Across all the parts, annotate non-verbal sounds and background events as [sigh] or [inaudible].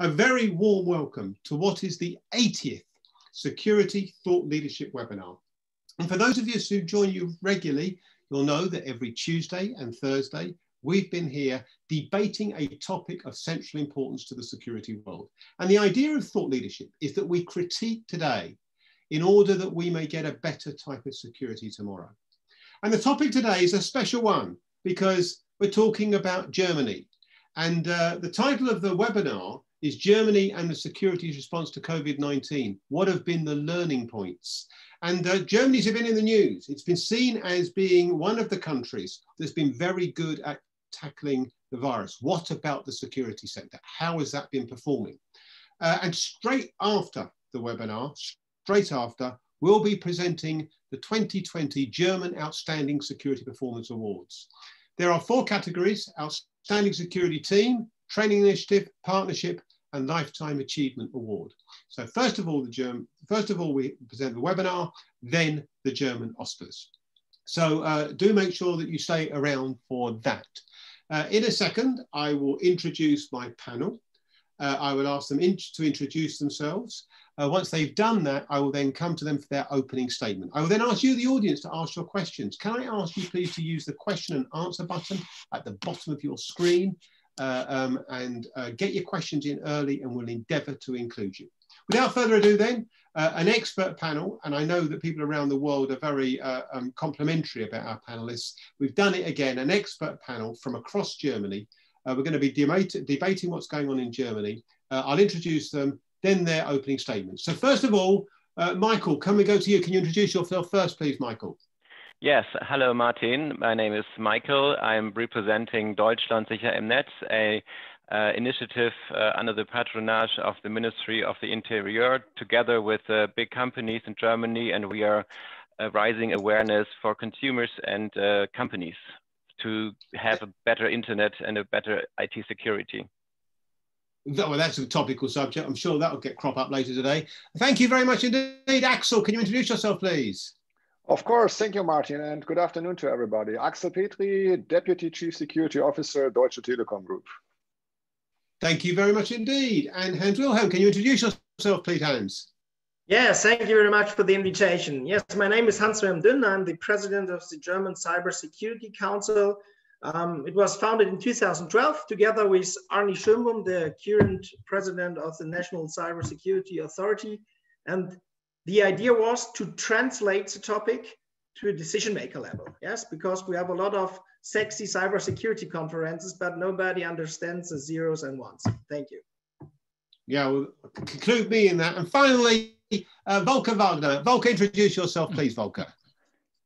A very warm welcome to what is the 80th Security Thought Leadership webinar. And for those of you who join you regularly, you'll know that every Tuesday and Thursday, we've been here debating a topic of central importance to the security world. And the idea of thought leadership is that we critique today in order that we may get a better type of security tomorrow. And the topic today is a special one because we're talking about Germany. And uh, the title of the webinar is Germany and the security's response to COVID-19. What have been the learning points? And uh, Germany's been in the news. It's been seen as being one of the countries that's been very good at tackling the virus. What about the security sector? How has that been performing? Uh, and straight after the webinar, straight after, we'll be presenting the 2020 German Outstanding Security Performance Awards. There are four categories, Outstanding Security Team, Training Initiative, Partnership, Lifetime Achievement Award. So first of all, the German, first of all, we present the webinar, then the German OSPAs. So uh, do make sure that you stay around for that. Uh, in a second, I will introduce my panel. Uh, I will ask them in to introduce themselves. Uh, once they've done that, I will then come to them for their opening statement. I will then ask you, the audience, to ask your questions. Can I ask you please to use the question and answer button at the bottom of your screen uh, um, and uh, get your questions in early and we'll endeavour to include you. Without further ado then, uh, an expert panel, and I know that people around the world are very uh, um, complimentary about our panelists. We've done it again, an expert panel from across Germany. Uh, we're going to be debate debating what's going on in Germany. Uh, I'll introduce them, then their opening statements. So first of all, Michael, can we go to you? Can you introduce yourself first, please, Michael? Yes, hello Martin. My name is Michael. I'm representing Deutschland sicher im Netz, a uh, initiative uh, under the patronage of the Ministry of the Interior, together with uh, big companies in Germany, and we are uh, raising awareness for consumers and uh, companies to have a better internet and a better IT security. Well, that's a topical subject. I'm sure that'll get crop up later today. Thank you very much indeed. Axel, can you introduce yourself, please? Of course, thank you, Martin, and good afternoon to everybody. Axel Petri, Deputy Chief Security Officer, Deutsche Telekom Group. Thank you very much indeed. And Hans Wilhelm, can you introduce yourself, please, Hans? Yes, thank you very much for the invitation. Yes, my name is Hans Wilhelm Dünn. I'm the president of the German Cybersecurity Council. Um, it was founded in 2012 together with Arne Schönbohm, the current president of the National Cybersecurity Authority. And the idea was to translate the topic to a decision maker level. Yes, because we have a lot of sexy cybersecurity conferences, but nobody understands the zeros and ones. Thank you. Yeah, well, conclude me in that. And finally, uh, Volker Wagner. Volker, introduce yourself, please, Volker.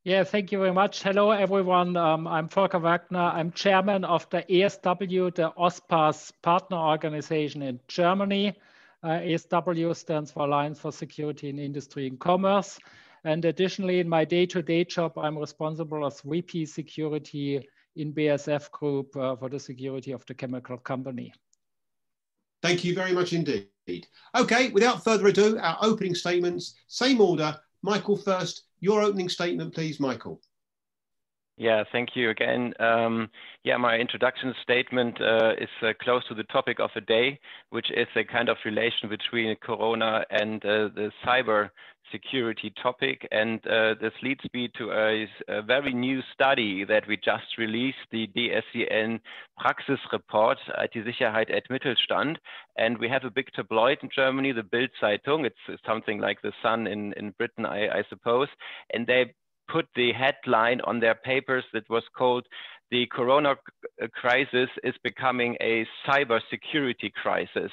Yeah, thank you very much. Hello, everyone. Um, I'm Volker Wagner. I'm chairman of the ASW, the OSPAS partner organization in Germany. Uh, ASW stands for Alliance for Security in Industry and Commerce. And additionally, in my day-to-day -day job, I'm responsible as VP Security in BASF Group uh, for the security of the chemical company. Thank you very much indeed. Okay, without further ado, our opening statements, same order. Michael first, your opening statement, please, Michael. Yeah, thank you again. Um, yeah, my introduction statement uh, is uh, close to the topic of the day, which is a kind of relation between Corona and uh, the cyber security topic. And uh, this leads me to a, a, very new study that we just released, the DsiN Praxis Report, IT Sicherheit at Mittelstand. And we have a big tabloid in Germany, the Bild Zeitung. It's, it's something like the Sun in, in Britain, I, I suppose. And they put the headline on their papers that was called the corona crisis is becoming a cybersecurity crisis.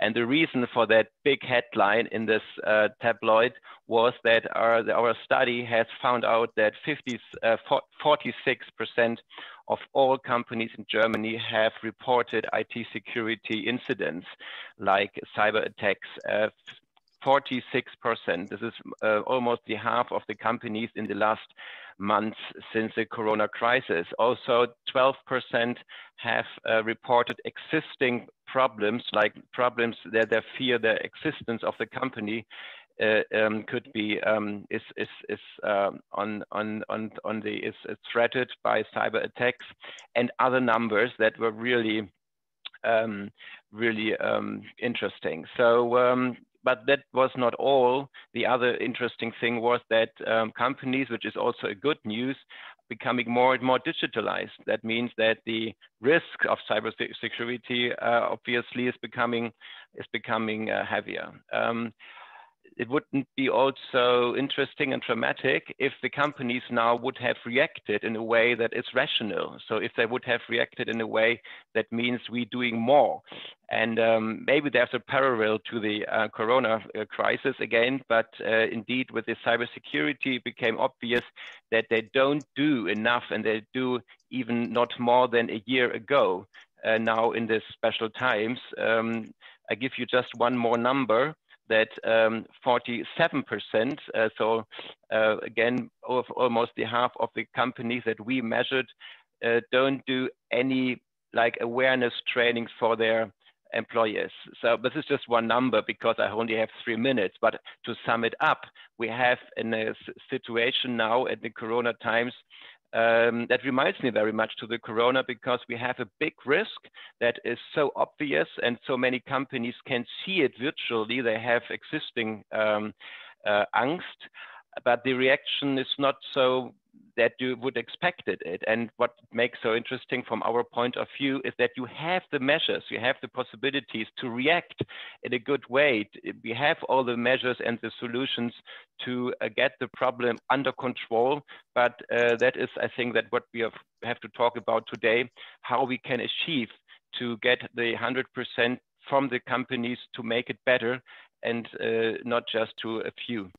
And the reason for that big headline in this uh, tabloid was that our, our study has found out that 50, uh, 46% of all companies in Germany have reported IT security incidents like cyber attacks. Uh, 46%. This is uh, almost the half of the companies in the last months since the corona crisis. Also, 12% have uh, reported existing problems, like problems that they fear the existence of the company uh, um, could be um, is is is uh, on on on on the is, is threatened by cyber attacks and other numbers that were really um, really um, interesting. So, um, but that was not all. The other interesting thing was that um, companies, which is also a good news, becoming more and more digitalized. That means that the risk of cybersecurity uh, obviously is becoming is becoming uh, heavier. Um, it wouldn't be also interesting and dramatic if the companies now would have reacted in a way that is rational. So if they would have reacted in a way that means we're doing more. And um, maybe there's a parallel to the uh, Corona uh, crisis again, but uh, indeed with the cybersecurity, it became obvious that they don't do enough and they do even not more than a year ago. Uh, now in these special times, um, I give you just one more number that 47%, um, uh, so uh, again, almost the half of the companies that we measured uh, don't do any like awareness trainings for their employees. So this is just one number because I only have three minutes, but to sum it up, we have in a situation now at the Corona times um, that reminds me very much to the corona because we have a big risk that is so obvious and so many companies can see it virtually. They have existing um, uh, angst, but the reaction is not so that you would expect it. And what makes so interesting from our point of view is that you have the measures, you have the possibilities to react in a good way. We have all the measures and the solutions to uh, get the problem under control. But uh, that is, I think, that what we have, have to talk about today, how we can achieve to get the 100% from the companies to make it better and uh, not just to a few.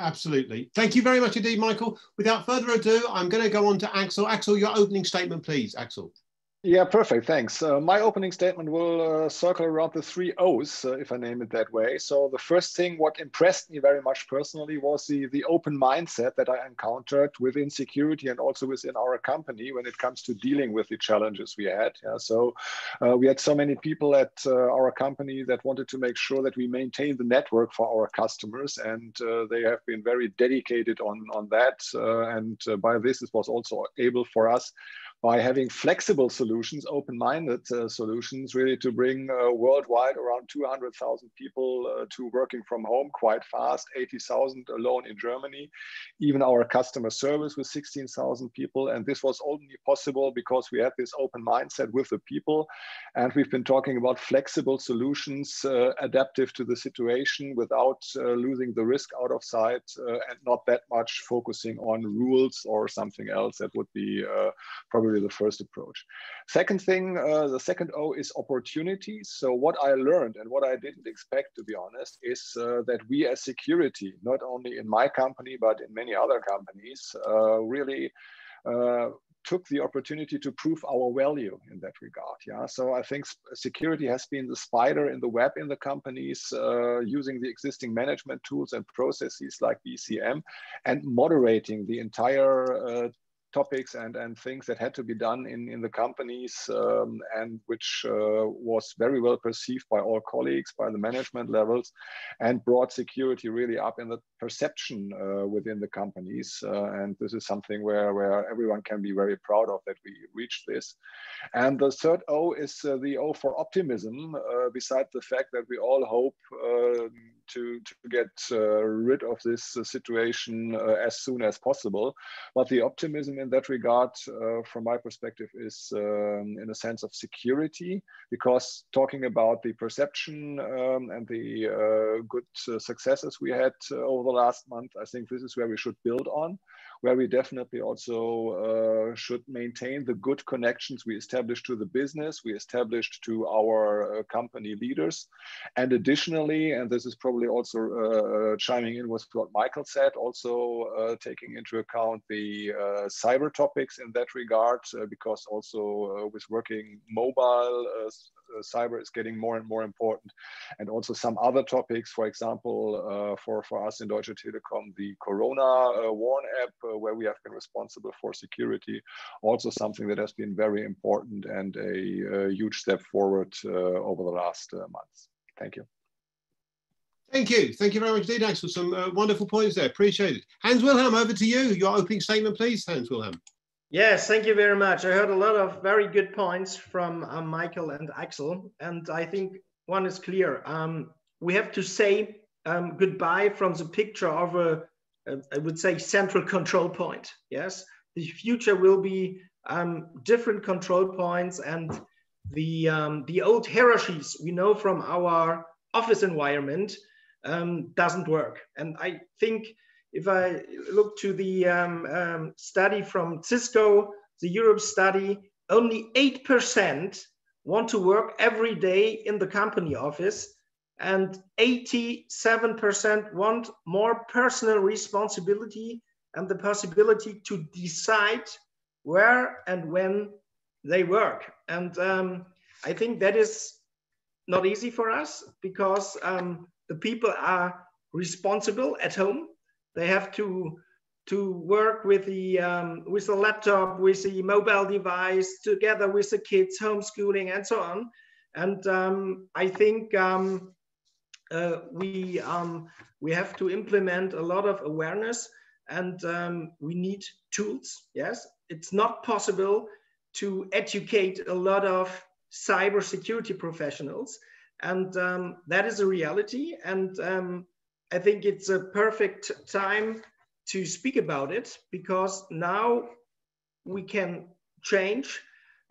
Absolutely. Thank you very much indeed, Michael. Without further ado, I'm going to go on to Axel. Axel, your opening statement, please. Axel. Yeah, perfect. Thanks. Uh, my opening statement will uh, circle around the three O's, uh, if I name it that way. So the first thing, what impressed me very much personally, was the the open mindset that I encountered within security and also within our company when it comes to dealing with the challenges we had. Yeah, so uh, we had so many people at uh, our company that wanted to make sure that we maintain the network for our customers, and uh, they have been very dedicated on on that. and by this, it was also able for us by having flexible solutions, open-minded uh, solutions, really to bring uh, worldwide around 200,000 people uh, to working from home quite fast, 80,000 alone in Germany, even our customer service with 16,000 people. And this was only possible because we had this open mindset with the people. And we've been talking about flexible solutions, uh, adaptive to the situation without uh, losing the risk out of sight uh, and not that much focusing on rules or something else that would be probably probably the first approach. Second thing, uh, the second O is opportunities. So what I learned and what I didn't expect, to be honest, is uh, that we as security, not only in my company, but in many other companies, uh, really uh, took the opportunity to prove our value in that regard. Yeah, so I think security has been the spider in the web in the companies, uh, using the existing management tools and processes like BCM, and moderating the entire uh, topics and, and things that had to be done in, in the companies um, and which uh, was very well perceived by all colleagues, by the management levels, and brought security really up in the perception uh, within the companies. Uh, and this is something where, where everyone can be very proud of that we reached this. And the third O is uh, the O for optimism, uh, besides the fact that we all hope um, to, to get uh, rid of this uh, situation uh, as soon as possible. But the optimism in that regard, from my perspective, is um, in a sense of security, because talking about the perception um, and the good successes we had over the last month, I think this is where we should build on where we definitely also uh, should maintain the good connections we established to the business, we established to our uh, company leaders. And additionally, and this is probably also uh, chiming in with what Michael said, also taking into account the cyber topics in that regard, because also with working mobile, cyber is getting more and more important. And also some other topics, for example, for, for us in Deutsche Telekom, the Corona Warn app, uh, where we have been responsible for security, also something that has been very important and a, a huge step forward uh, over the last uh, months. Thank you. Thank you. Thank you very much indeed, Axel. Some uh, wonderful points there. Appreciate it. Hans Wilhelm, over to you. Your opening statement, please, Hans Wilhelm. Yes, thank you very much. I heard a lot of very good points from um, Michael and Axel, and I think one is clear. Um, we have to say um, goodbye from the picture of a, a, I would say, central control point. Yes, the future will be um, different control points, and the um, the old hierarchies we know from our office environment um, doesn't work. And I think if I look to the um, um, study from Cisco, the Europe study, only 8% want to work every day in the company office and 87% want more personal responsibility and the possibility to decide where and when they work. And um, I think that is not easy for us because um, the people are responsible at home. They have to to work with the um, with the laptop, with the mobile device, together with the kids, homeschooling, and so on. And um, I think um, uh, we um, we have to implement a lot of awareness, and um, we need tools. Yes, it's not possible to educate a lot of cybersecurity professionals. And um, that is a reality. And I think it's a perfect time to speak about it because now we can change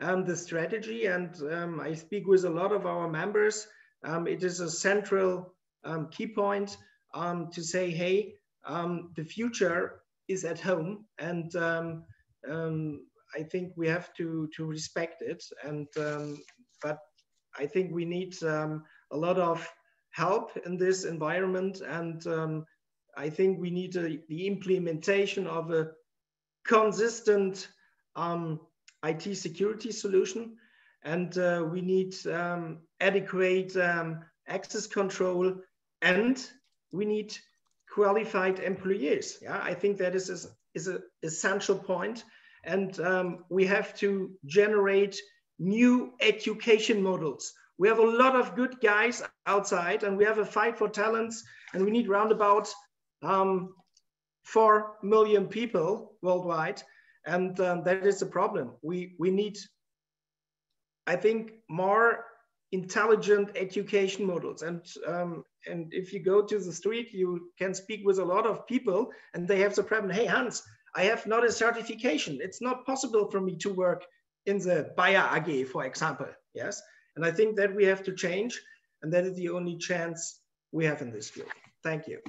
um, the strategy. And um, I speak with a lot of our members. Um, it is a central um, key point to say, hey, the future is at home. And I think we have to, to respect it. And but I think we need um, a lot of help in this environment. And um, I think we need a, the implementation of a consistent um, IT security solution. And uh, we need um, adequate um, access control and we need qualified employees. Yeah, I think that is, is, is an essential point. And um, we have to generate new education models. We have a lot of good guys outside and we have a fight for talents and we need roundabout um, 4 million people worldwide. And um, that is a problem. We, we need, I think, more intelligent education models. And, um, and if you go to the street, you can speak with a lot of people and they have the problem, hey, Hans, I have not a certification. It's not possible for me to work in the Bayer AG, for example. Yes. And I think that we have to change. And that is the only chance we have in this field. Thank you.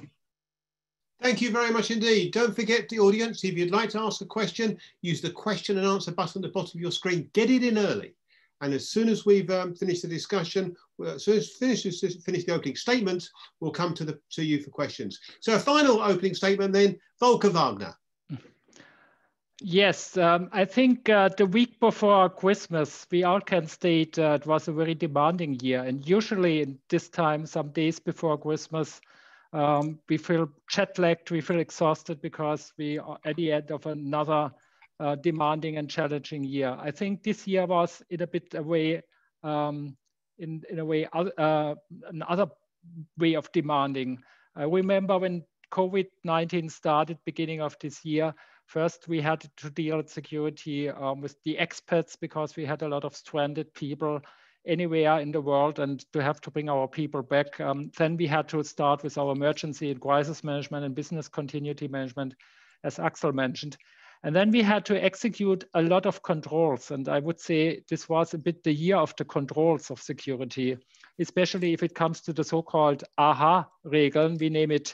Thank you very much indeed. Don't forget the audience, if you'd like to ask a question, use the question and answer button at the bottom of your screen. Get it in early. And as soon as we've um, finished the discussion, well, as soon as finish, finish the opening statement, we'll come to, the, to you for questions. So a final opening statement then, Volker Wagner. Yes, um, I think uh, the week before Christmas, we all can state uh, it was a very demanding year. And usually, this time, some days before Christmas, um, we feel jet lagged, we feel exhausted because we are at the end of another uh, demanding and challenging year. I think this year was in a bit a way, um, in, in a way, uh, another way of demanding. I remember when COVID-19 started beginning of this year, First, we had to deal with security um, with the expats because we had a lot of stranded people anywhere in the world and to have to bring our people back. Um, then we had to start with our emergency and crisis management and business continuity management, as Axel mentioned. And then we had to execute a lot of controls. And I would say this was a bit the year of the controls of security, especially if it comes to the so-called AHA regeln. We name it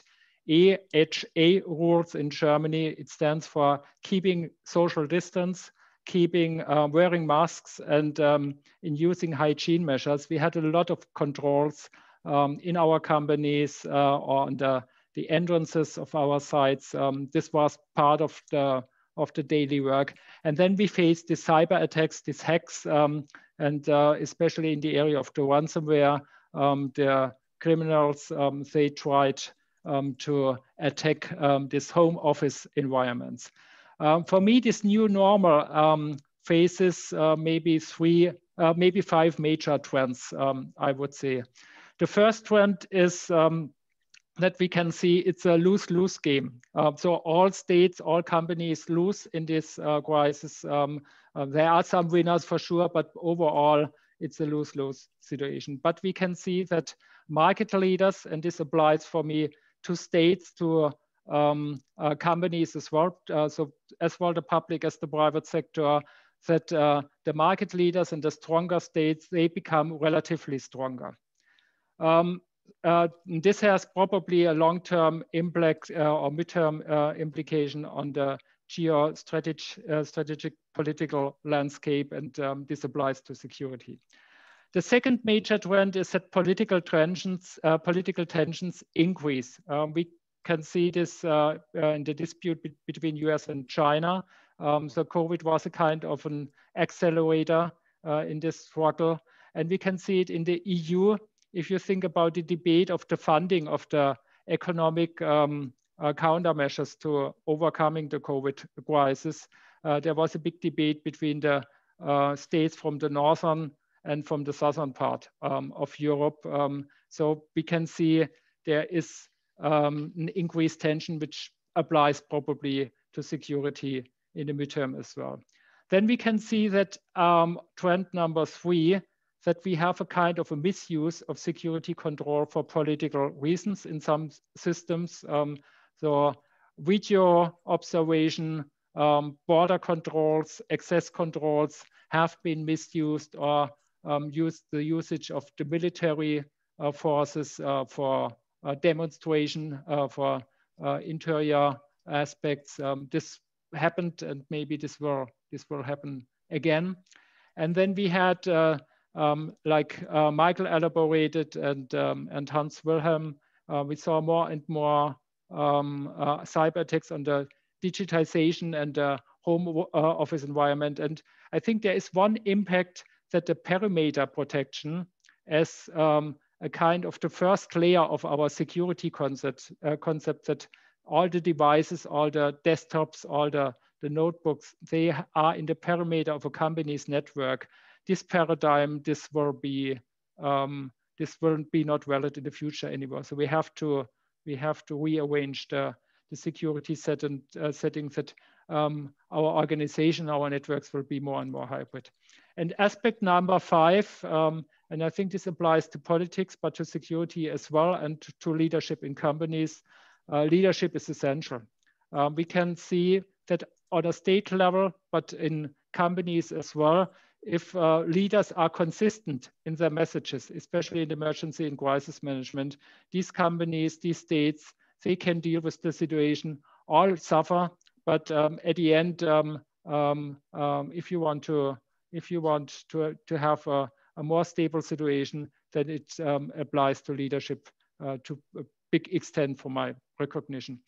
AHA rules in Germany. It stands for keeping social distance, keeping uh, wearing masks, and um, in using hygiene measures. We had a lot of controls um, in our companies uh, or on the, the entrances of our sites. Um, this was part of the of the daily work. And then we faced the cyber attacks, these hacks, um, and uh, especially in the area of the ransomware, um, the criminals, um, they tried um, to attack um, this home office environments. Um, for me, this new normal um, faces uh, maybe three, uh, maybe five major trends, um, I would say. The first trend is that we can see it's a lose-lose game. Uh, so all states, all companies lose in this uh, crisis. Um, uh, there are some winners for sure, but overall it's a lose-lose situation. But we can see that market leaders, and this applies for me to states, to um, uh, companies as well, uh, so as well the public as the private sector, that uh, the market leaders and the stronger states, they become relatively stronger. Um, uh, this has probably a long-term impact uh, or midterm uh, implication on the geostrategic strategic political landscape, and um, this applies to security. The second major trend is that political tensions, uh, political tensions increase. Um, we can see this uh, in the dispute be between US and China. Um, so COVID was a kind of an accelerator in this struggle. And we can see it in the EU if you think about the debate of the funding of the economic um, uh, countermeasures to overcoming the COVID crisis, uh, there was a big debate between the uh, states from the northern and from the southern part um, of Europe. Um, so we can see there is um, an increased tension, which applies probably to security in the midterm as well. Then we can see that um, trend number three that we have a kind of a misuse of security control for political reasons in some systems. Um, so video observation, um, border controls, access controls have been misused or um, the usage of the military uh, forces uh, for uh, demonstration for interior aspects. Um, this happened and maybe this will, this will happen again. And then we had um, like Michael elaborated and, um, and Hans Wilhelm, we saw more and more um, cyber attacks on the digitization and home uh, office environment. And I think there is one impact that the perimeter protection as um, a kind of the first layer of our security concept, uh, concept that all the devices, all the desktops, all the, the notebooks, they are in the perimeter of a company's network this paradigm, this will be um, this will be not valid in the future anymore. So we have to we have to rearrange the the security set and uh, settings that um, our organization, our networks will be more and more hybrid. And aspect number five, um, and I think this applies to politics, but to security as well, and to, leadership in companies. Uh, leadership is essential. Um, we can see that on a state level, but in companies as well, if uh, leaders are consistent in their messages, especially in emergency and crisis management, these companies, these states, they can deal with the situation. All suffer, but um, at the end, um, um, um if you want to, if you want to to have a, a more stable situation, then it um, applies to leadership uh, to a big extent, for my recognition.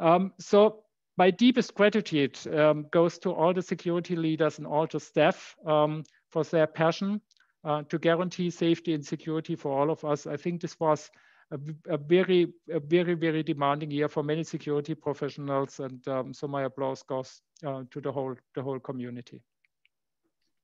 Um, so my deepest gratitude um, goes to all the security leaders and all the staff um, for their passion uh, to guarantee safety and security for all of us. I think this was a, a very, a very, very demanding year for many security professionals, and um, so my applause goes uh, to the whole, the whole community.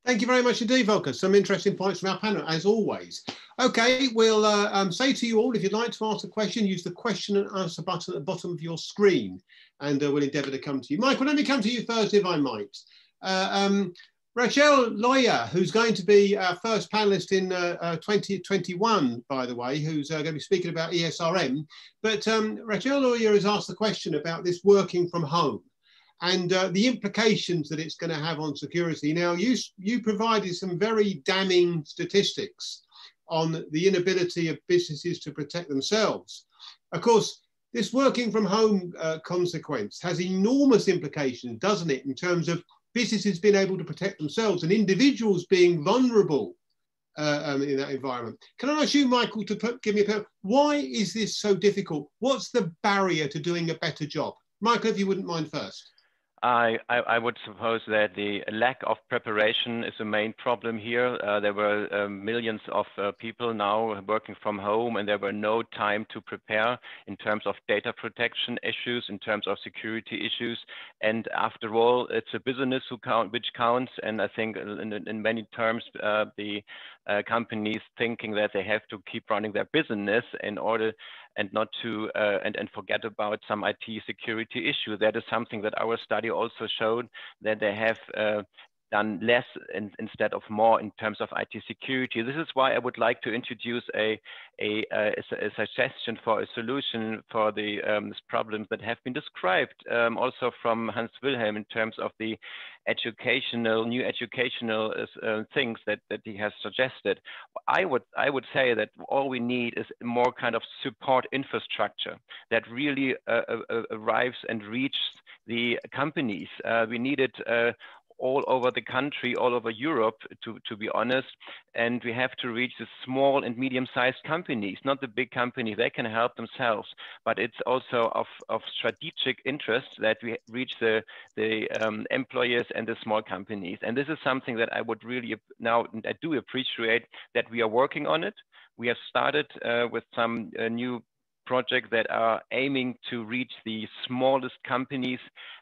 Thank you very much indeed, Volker. Some interesting points from our panel, as always. Okay, we'll uh, um, say to you all, if you'd like to ask a question, use the question and answer button at the bottom of your screen, and uh, we'll endeavour to come to you. Michael, let me come to you first, if I might. Uh, um, Rachel Loya, who's going to be our first panelist in uh, uh, 2021, by the way, who's uh, going to be speaking about ESRM. But um, Rachel Loya has asked the question about this working from home and uh, the implications that it's going to have on security. Now, you, you provided some very damning statistics on the inability of businesses to protect themselves. Of course, this working from home uh, consequence has enormous implications, doesn't it, in terms of businesses being able to protect themselves and individuals being vulnerable uh, um, in that environment. Can I ask you, Michael, to put, give me a why is this so difficult? What's the barrier to doing a better job? Michael, if you wouldn't mind first. I, I, I, would suppose that the lack of preparation is the main problem here. Uh, there were uh, millions of uh, people now working from home, and there were no time to prepare in terms of data protection issues, in terms of security issues. And after all, it's a business count, which counts. And I think in, in many terms, uh, the uh, companies thinking that they have to keep running their business in order and not to uh, and, and forget about some IT security issue. That is something that our study also showed that they have uh, done less in, instead of more in terms of IT security. This is why I would like to introduce a, a, a, a suggestion for a solution for the um, problems that have been described um, also from Hans Wilhelm in terms of the educational, new educational uh, things that, that he has suggested. I would, I would say that all we need is more kind of support infrastructure that really uh, uh, arrives and reaches the companies. Uh, we needed uh, all over the country, all over Europe, to, to be honest. And we have to reach the small and medium-sized companies, not the big companies. They can help themselves, but it's also of, of strategic interest that we reach the, the um, employers and the small companies. And this is something that I would really now, I do appreciate that we are working on it. We have started uh, with some uh, new projects that are aiming to reach the smallest companies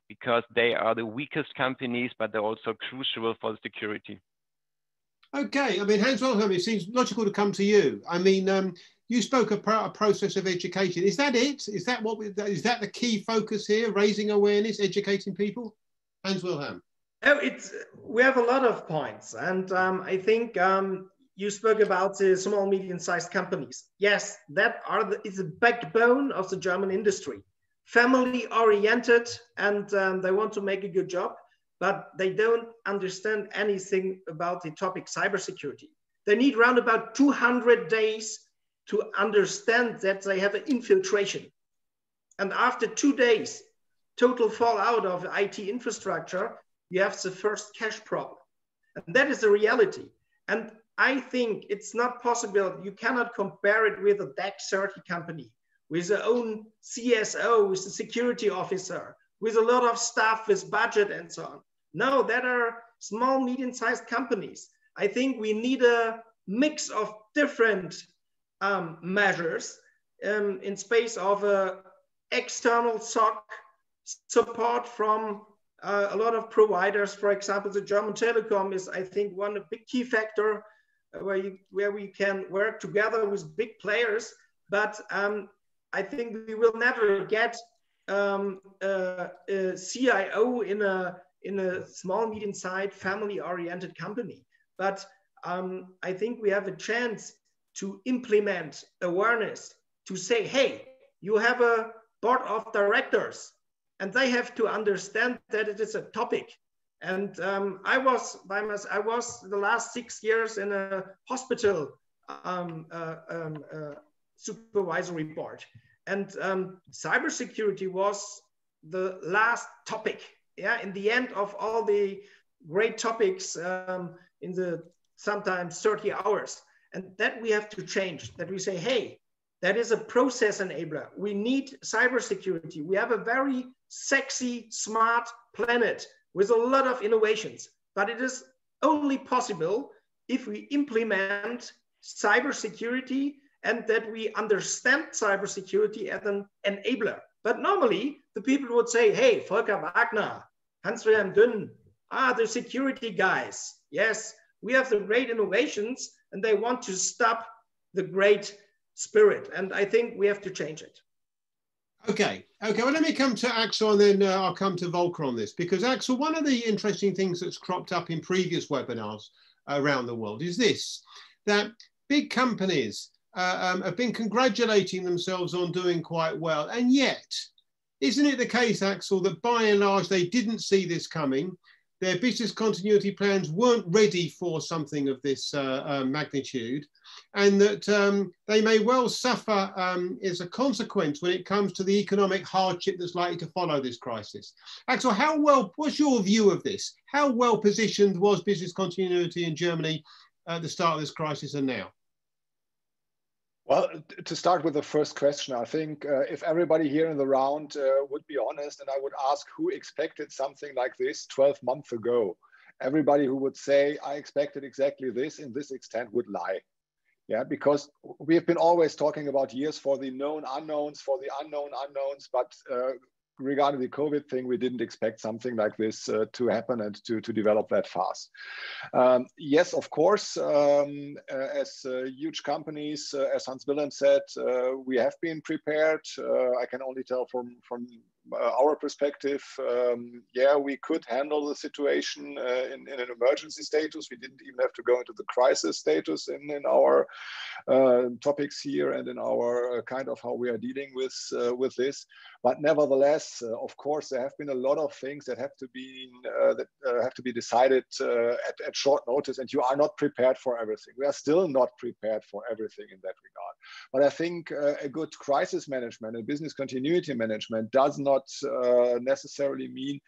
because they are the weakest companies, but they're also crucial for the security. Okay, I mean, Hans Wilhelm, it seems logical to come to you. I mean, um, you spoke about a process of education. Is that it? Is that what? We, is that the key focus here? Raising awareness, educating people. Hans Wilhelm. Oh, it's we have a lot of points, and um, I think um, you spoke about the small, medium-sized companies. Yes, that are the, is the backbone of the German industry family oriented and um, they want to make a good job, but they don't understand anything about the topic cybersecurity. They need around about 200 days to understand that they have an infiltration. And after two days, total fallout of IT infrastructure, you have the first cash problem. And that is the reality. And I think it's not possible, you cannot compare it with a DAX 30 company with their own CSO, with the security officer, with a lot of staff, with budget and so on. No, that are small, medium-sized companies. I think we need a mix of different um, measures um, in space of uh, external SOC support from uh, a lot of providers. For example, the German Telecom is, I think, one big key factor where, you, where we can work together with big players. But um, I think we will never get um, a, CIO in a in a small, medium-sized, family-oriented company. But um, I think we have a chance to implement awareness to say, hey, you have a board of directors, and they have to understand that it is a topic. And um, I was by myself, I was the last six years in a hospital um, uh, um, uh, supervisory board. And um, cybersecurity was the last topic. Yeah, in the end of all the great topics um, in the sometimes 30 hours. And that we have to change, that we say, hey, that is a process enabler. We need cybersecurity. We have a very sexy, smart planet with a lot of innovations, but it is only possible if we implement cybersecurity and that we understand cybersecurity as an enabler. But normally the people would say, hey, Volker Wagner, Hans-Wilhelm Dünn, are the security guys. Yes, we have the great innovations and they want to stop the great spirit. And I think we have to change it. Okay, okay. Well, let me come to Axel and then uh, I'll come to Volker on this because Axel, one of the interesting things that's cropped up in previous webinars around the world is this, that big companies uh, um, have been congratulating themselves on doing quite well. And yet, isn't it the case, Axel, that by and large they didn't see this coming? Their business continuity plans weren't ready for something of this uh, uh, magnitude, and that um, they may well suffer um, as a consequence when it comes to the economic hardship that's likely to follow this crisis. Axel, how well, what's your view of this? How well positioned was business continuity in Germany at the start of this crisis and now? Well, to start with the first question, I think uh, if everybody here in the round uh, would be honest, and I would ask who expected something like this 12 months ago, everybody who would say, I expected exactly this in this extent would lie. Yeah, because we have been always talking about years for the known unknowns, for the unknown unknowns, but uh, regarding the COVID thing, we didn't expect something like this uh, to happen and to, to develop that fast. Um, yes, of course, um, uh, as uh, huge companies, uh, as Hans Wilhelm said, uh, we have been prepared. Uh, I can only tell from, from our perspective, um, yeah, we could handle the situation in, in, an emergency status. We didn't even have to go into the crisis status in, in our topics here and in our kind of how we are dealing with with this. But nevertheless, uh, of course, there have been a lot of things that have to be that have to be decided at, at short notice, and you are not prepared for everything. We are still not prepared for everything in that regard. But I think a good crisis management and business continuity management does not not uh, necessarily mean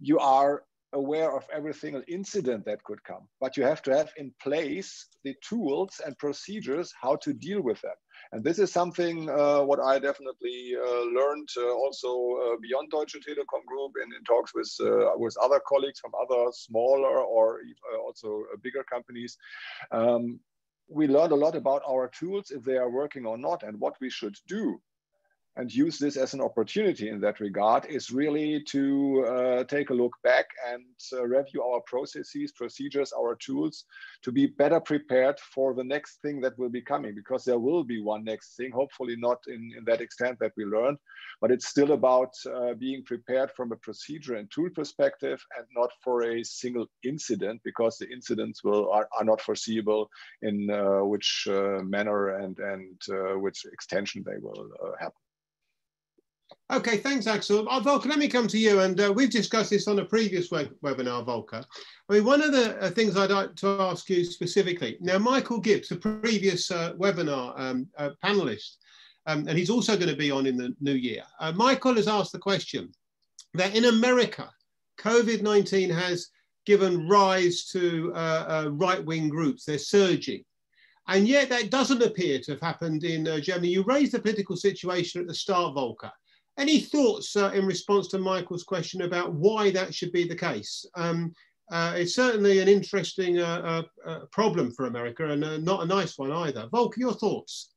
you are aware of every single incident that could come, but you have to have in place the tools and procedures how to deal with them. And this is something uh, what I definitely uh, learned uh, also uh, beyond Deutsche Telekom Group and in talks with uh, with other colleagues from other smaller or uh, also bigger companies. Um, we learned a lot about our tools if they are working or not and what we should do and use this as an opportunity in that regard is really to uh, take a look back and uh, review our processes, procedures, our tools to be better prepared for the next thing that will be coming because there will be one next thing, hopefully not in, in that extent that we learned, but it's still about uh, being prepared from a procedure and tool perspective and not for a single incident because the incidents will are, are not foreseeable in uh, which uh, manner and, and uh, which extension they will happen. Okay, thanks, Axel. Uh, Volker, let me come to you. And uh, we've discussed this on a previous web webinar, Volker. I mean, one of the uh, things I'd like to ask you specifically. Now, Michael Gips, a previous uh, webinar um, uh, panelist, um, and he's also going to be on in the new year. Uh, Michael has asked the question that in America, COVID-19 has given rise to right-wing groups. They're surging. And yet that doesn't appear to have happened in Germany. You raised the political situation at the start, Volker. Any thoughts uh, in response to Michael's question about why that should be the case? Um, uh, it's certainly an interesting uh, uh, uh problem for America and uh, not a nice one either. Volker, your thoughts?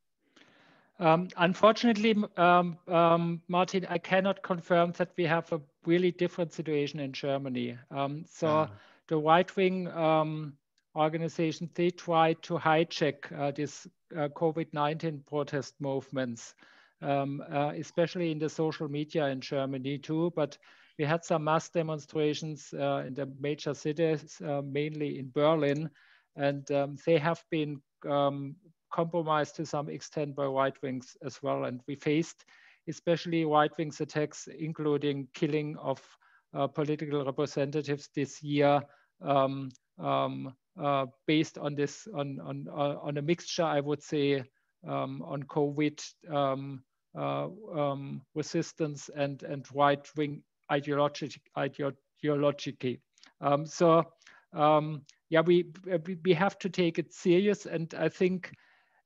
Um, unfortunately, um, um, Martin, I cannot confirm that we have a really different situation in Germany. Um, so ah. the right-wing um, organizations, they try to hijack uh, these COVID-19 protest movements um, uh, especially in the social media in Germany too. But we had some mass demonstrations uh, in the major cities, uh, mainly in Berlin, and um, they have been um, compromised to some extent by right wings as well. And we faced especially right wings attacks, including killing of uh, political representatives this year. Um, um, uh, based on this, on, on, uh, on a mixture, I would say, um, on COVID um, um, resistance and, and right-wing ideology. Um, so um, yeah, we, we have to take it serious. And I think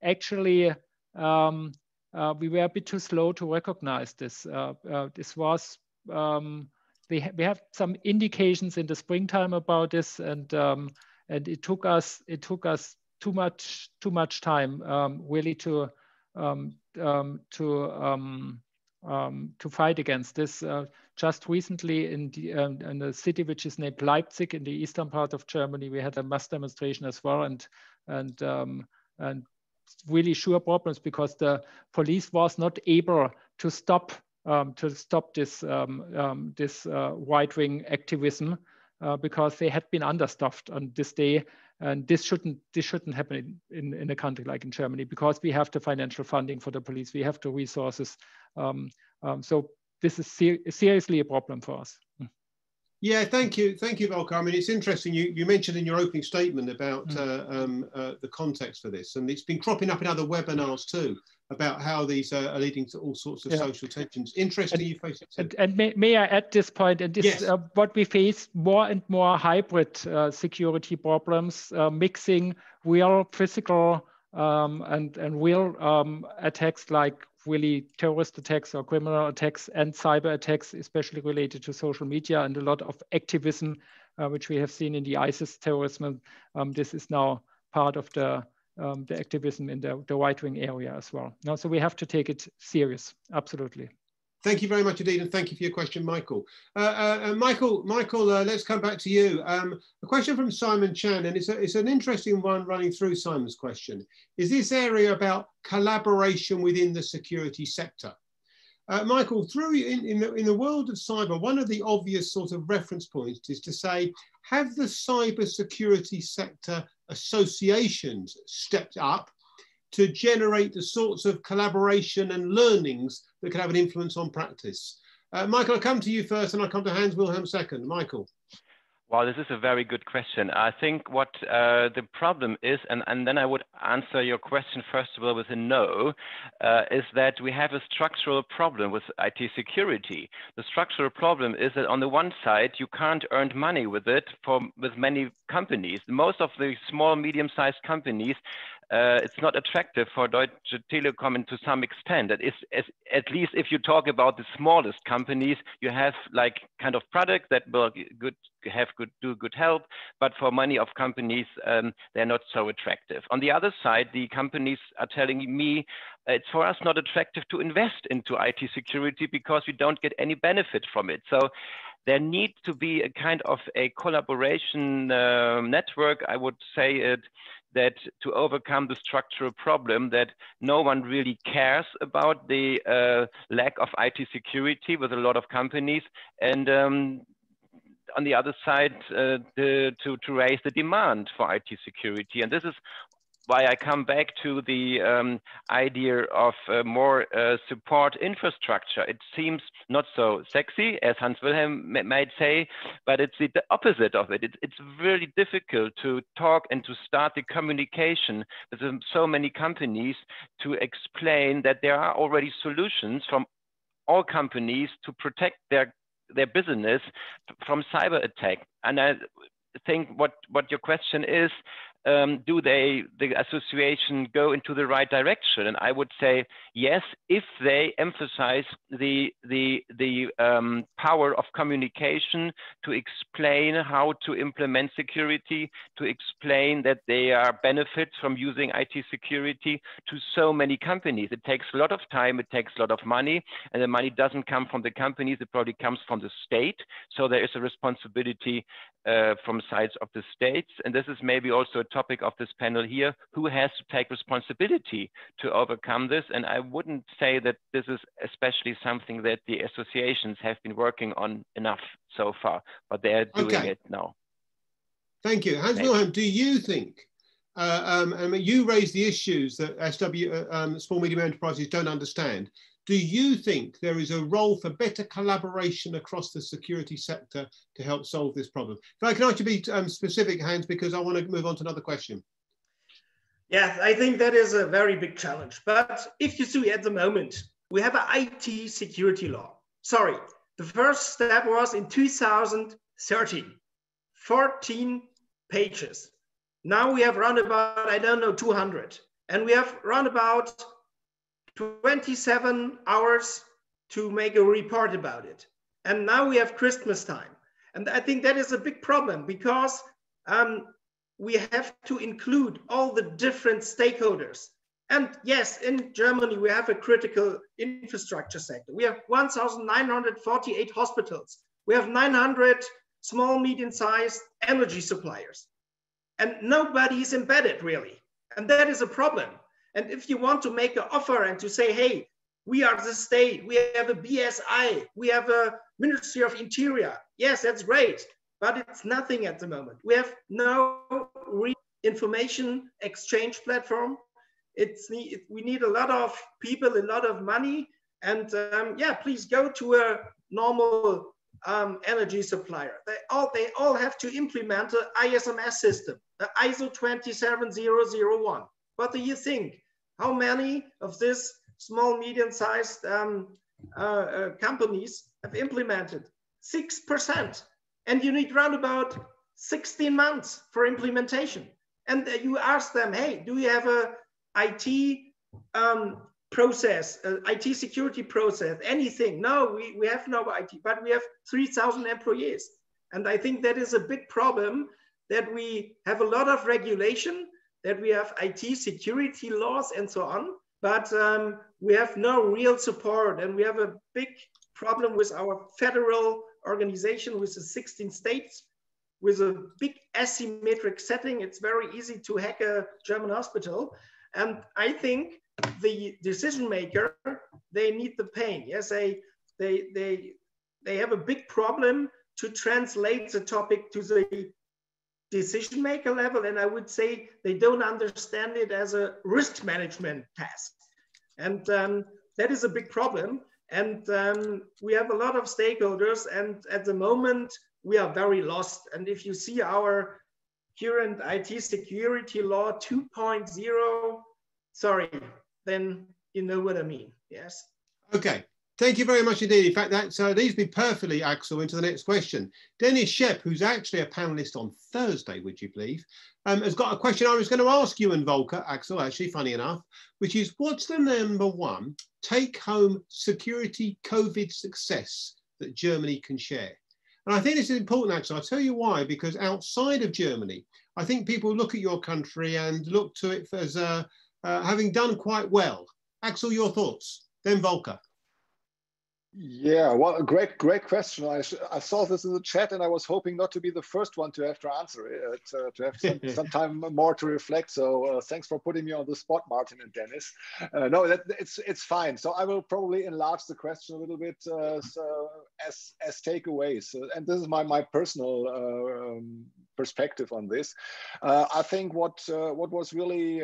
actually um, uh, we were a bit too slow to recognize this. Uh, uh, this was, um, we, ha we have some indications in the springtime about this and, um, and it took us, it took us too much, too much time um, really to, um, um, to um, um, to fight against this. Uh, just recently, in the um, in city which is named Leipzig in the eastern part of Germany, we had a mass demonstration as well, and and um, and really sure problems because the police was not able to stop to stop this this uh, right wing activism uh, because they had been understaffed on this day and this shouldn't this shouldn't happen in, in, in, a country like in Germany because we have the financial funding for the police, we have the resources. Um, um, so this is ser seriously a problem for us. Yeah, thank you, thank you, Volker. I mean, it's interesting. You you mentioned in your opening statement about mm. uh, um, uh, the context for this, and it's been cropping up in other webinars too about how these are leading to all sorts of yeah. social tensions. Interesting, and, you face it. And, and may, may, I add this point? And this yes. Uh, what we face more and more hybrid uh, security problems, uh, mixing real physical um, and and real um, attacks like really terrorist attacks or criminal attacks and cyber attacks, especially related to social media and a lot of activism, uh, which we have seen in the ISIS terrorism. Um, this is now part of the um, the activism in the, the right wing area as well. Now, so we have to take it serious, absolutely. Thank you very much indeed, and thank you for your question, Michael. Uh, uh, uh Michael, Michael, uh, let's come back to you. Um, a question from Simon Chan, and it's, a, it's an interesting one running through Simon's question. Is this area about collaboration within the security sector? Uh, Michael, through in, in the, in the world of cyber, one of the obvious sort of reference points is to say, have the cyber security sector associations stepped up to generate the sorts of collaboration and learnings that can have an influence on practice. Uh, Michael, I'll come to you first and I'll come to Hans Wilhelm second. Michael. Well, this is a very good question. I think what uh, the problem is, and, and then I would answer your question first of all with a no, uh, is that we have a structural problem with IT security. The structural problem is that on the one side, you can't earn money with it for with many companies. Most of the small, medium-sized companies uh, it's not attractive for Deutsche Telekom to some extent. That is, as, at least if you talk about the smallest companies, you have like kind of product that will good have good do good help, but for many of companies, um, they're not so attractive. On the other side, the companies are telling me it's for us not attractive to invest into IT security because we don't get any benefit from it. So there needs to be a kind of a collaboration uh, network, I would say it, that to overcome the structural problem that no one really cares about the uh, lack of IT security with a lot of companies and um, on the other side uh, the, to, to raise the demand for IT security. And this is why I come back to the um, idea of uh, more uh, support infrastructure. It seems not so sexy, as Hans Wilhelm might say, but it's the opposite of it. It's, it's really difficult to talk and to start the communication with so many companies to explain that there are already solutions from all companies to protect their their business from cyber attack. And I think what, what your question is, um, do they the association go into the right direction? And I would say yes, if they emphasize the the the um, power of communication to explain how to implement security, to explain that there are benefits from using IT security to so many companies. It takes a lot of time, it takes a lot of money, and the money doesn't come from the companies, it probably comes from the state. So there is a responsibility uh, from sides of the states. And this is maybe also a topic of this panel here, who has to take responsibility to overcome this? And I wouldn't say that this is especially something that the associations have been working on enough so far, but they're doing okay. it now. Thank you. Hans Wilhelm, do you think, uh, um, I mean, you raised the issues that SW, uh, um, small medium enterprises don't understand. Do you think there is a role for better collaboration across the security sector to help solve this problem? If I can ask you to be um, specific, Hans, because I want to move on to another question. Yeah, I think that is a very big challenge. But if you see at the moment, we have an IT security law. Sorry, the first step was in 2013, 14 pages. Now we have run about, I don't know, 200. And we have run about 27 hours to make a report about it. And now we have Christmas time. And I think that is a big problem because um, we have to include all the different stakeholders. And yes, in Germany, we have a critical infrastructure sector. We have 1,948 hospitals. We have 900 small, medium-sized energy suppliers. And nobody is embedded really. And that is a problem. And if you want to make an offer and to say, hey, we are the state, we have a BSI, we have a Ministry of Interior. Yes, that's great, but it's nothing at the moment. We have no information exchange platform. It's we need a lot of people, a lot of money, and um, yeah, please go to a normal um, energy supplier. They all they all have to implement an ISMS system, the ISO 27001. What do you think? How many of these small, medium-sized um, uh, uh, companies have implemented? 6%. And you need around about 16 months for implementation. And uh, you ask them, hey, do you have a IT um, process, IT security process, anything? No, we, we have no IT, but we have 3,000 employees. And I think that is a big problem that we have a lot of regulation that we have IT security laws and so on, but um, we have no real support and we have a big problem with our federal organization with the 16 states with a big asymmetric setting. It's very easy to hack a German hospital. And I think the decision maker, they need the pain. Yes, they, they, they, they have a big problem to translate the topic to the decision maker level. And I would say they don't understand it as a risk management task. And um, that is a big problem. And um, we have a lot of stakeholders. And at the moment, we are very lost. And if you see our current IT security law 2.0, sorry, then you know what I mean. Yes. Okay. Thank you very much indeed. In fact, that uh, leads me perfectly, Axel, into the next question. Dennis Shep, who's actually a panelist on Thursday, would you believe, um, has got a question I was going to ask you and Volker, Axel, actually, funny enough, which is what's the number one take home security COVID success that Germany can share? And I think this is important, Axel. I'll tell you why, because outside of Germany, I think people look at your country and look to it as uh, uh, having done quite well. Axel, your thoughts, then Volker. Yeah, well, a great, great question. I, I saw this in the chat, and I was hoping not to be the first one to have to answer it, uh, to have some, [laughs] some, time more to reflect. So, uh, thanks for putting me on the spot, Martin and Dennis. Uh, no, that, it's it's fine. So, I will probably enlarge the question a little bit uh, so as as takeaways, and this is my my personal uh, um, perspective on this. Uh, I think what what was really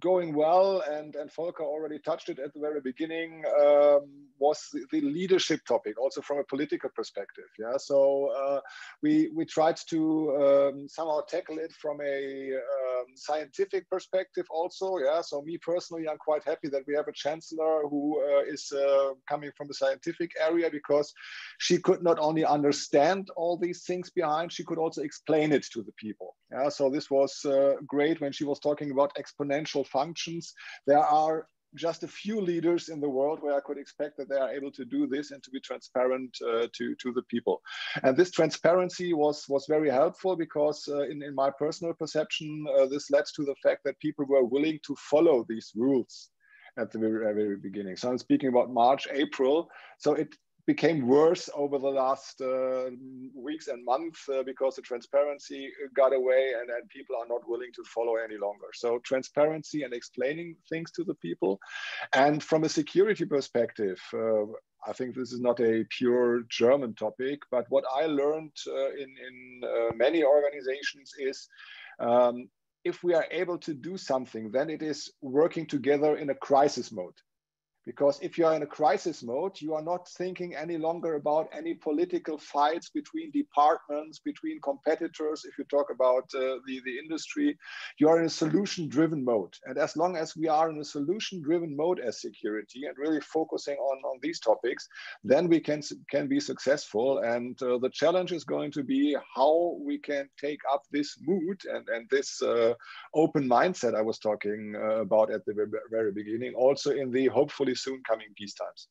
going well, and, and Volker already touched it at the very beginning, um, was the, the, leadership topic, also from a political perspective. Yeah, so uh, we we tried to um, somehow tackle it from a um, scientific perspective, also. Yeah, so me personally, I'm quite happy that we have a chancellor who uh, is uh, coming from the scientific area because she could not only understand all these things behind, she could also explain it to the people. Yeah, so this was uh, great when she was talking about exponential functions. There are just a few leaders in the world where I could expect that they are able to do this and to be transparent uh, to, to the people. And this transparency was, was very helpful because uh, in, in my personal perception, uh, this led to the fact that people were willing to follow these rules at the very, very beginning. So I'm speaking about March, April. So it became worse over the last uh, weeks and months uh, because the transparency got away and, people are not willing to follow any longer. So transparency and explaining things to the people. And from a security perspective, uh, I think this is not a pure German topic, but what I learned uh, in, in uh, many organizations is um, if we are able to do something, then it is working together in a crisis mode. Because if you are in a crisis mode, you are not thinking any longer about any political fights between departments, between competitors. If you talk about uh, the, the industry, you are in a solution driven mode. And as long as we are in a solution driven mode as security and really focusing on, on these topics, then we can, can be successful. And uh, the challenge is going to be how we can take up this mood and, and this uh, open mindset I was talking uh, about at the very beginning, also in the hopefully soon coming peace times.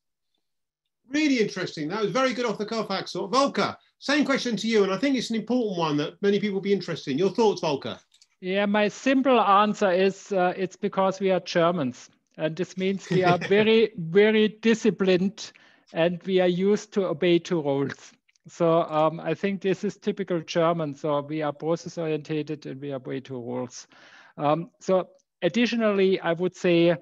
Really interesting. That was very good off the cuff, Axel. Volker, same question to you, and I think it's an important one that many people will be interested in. Your thoughts, Volker? Yeah, my simple answer is uh, it's because we are Germans. And this means we are [laughs] very, very disciplined and we are used to obey two rules. So um, I think this is typical German. So we are process orientated and we obey two rules. Um, so additionally, I would say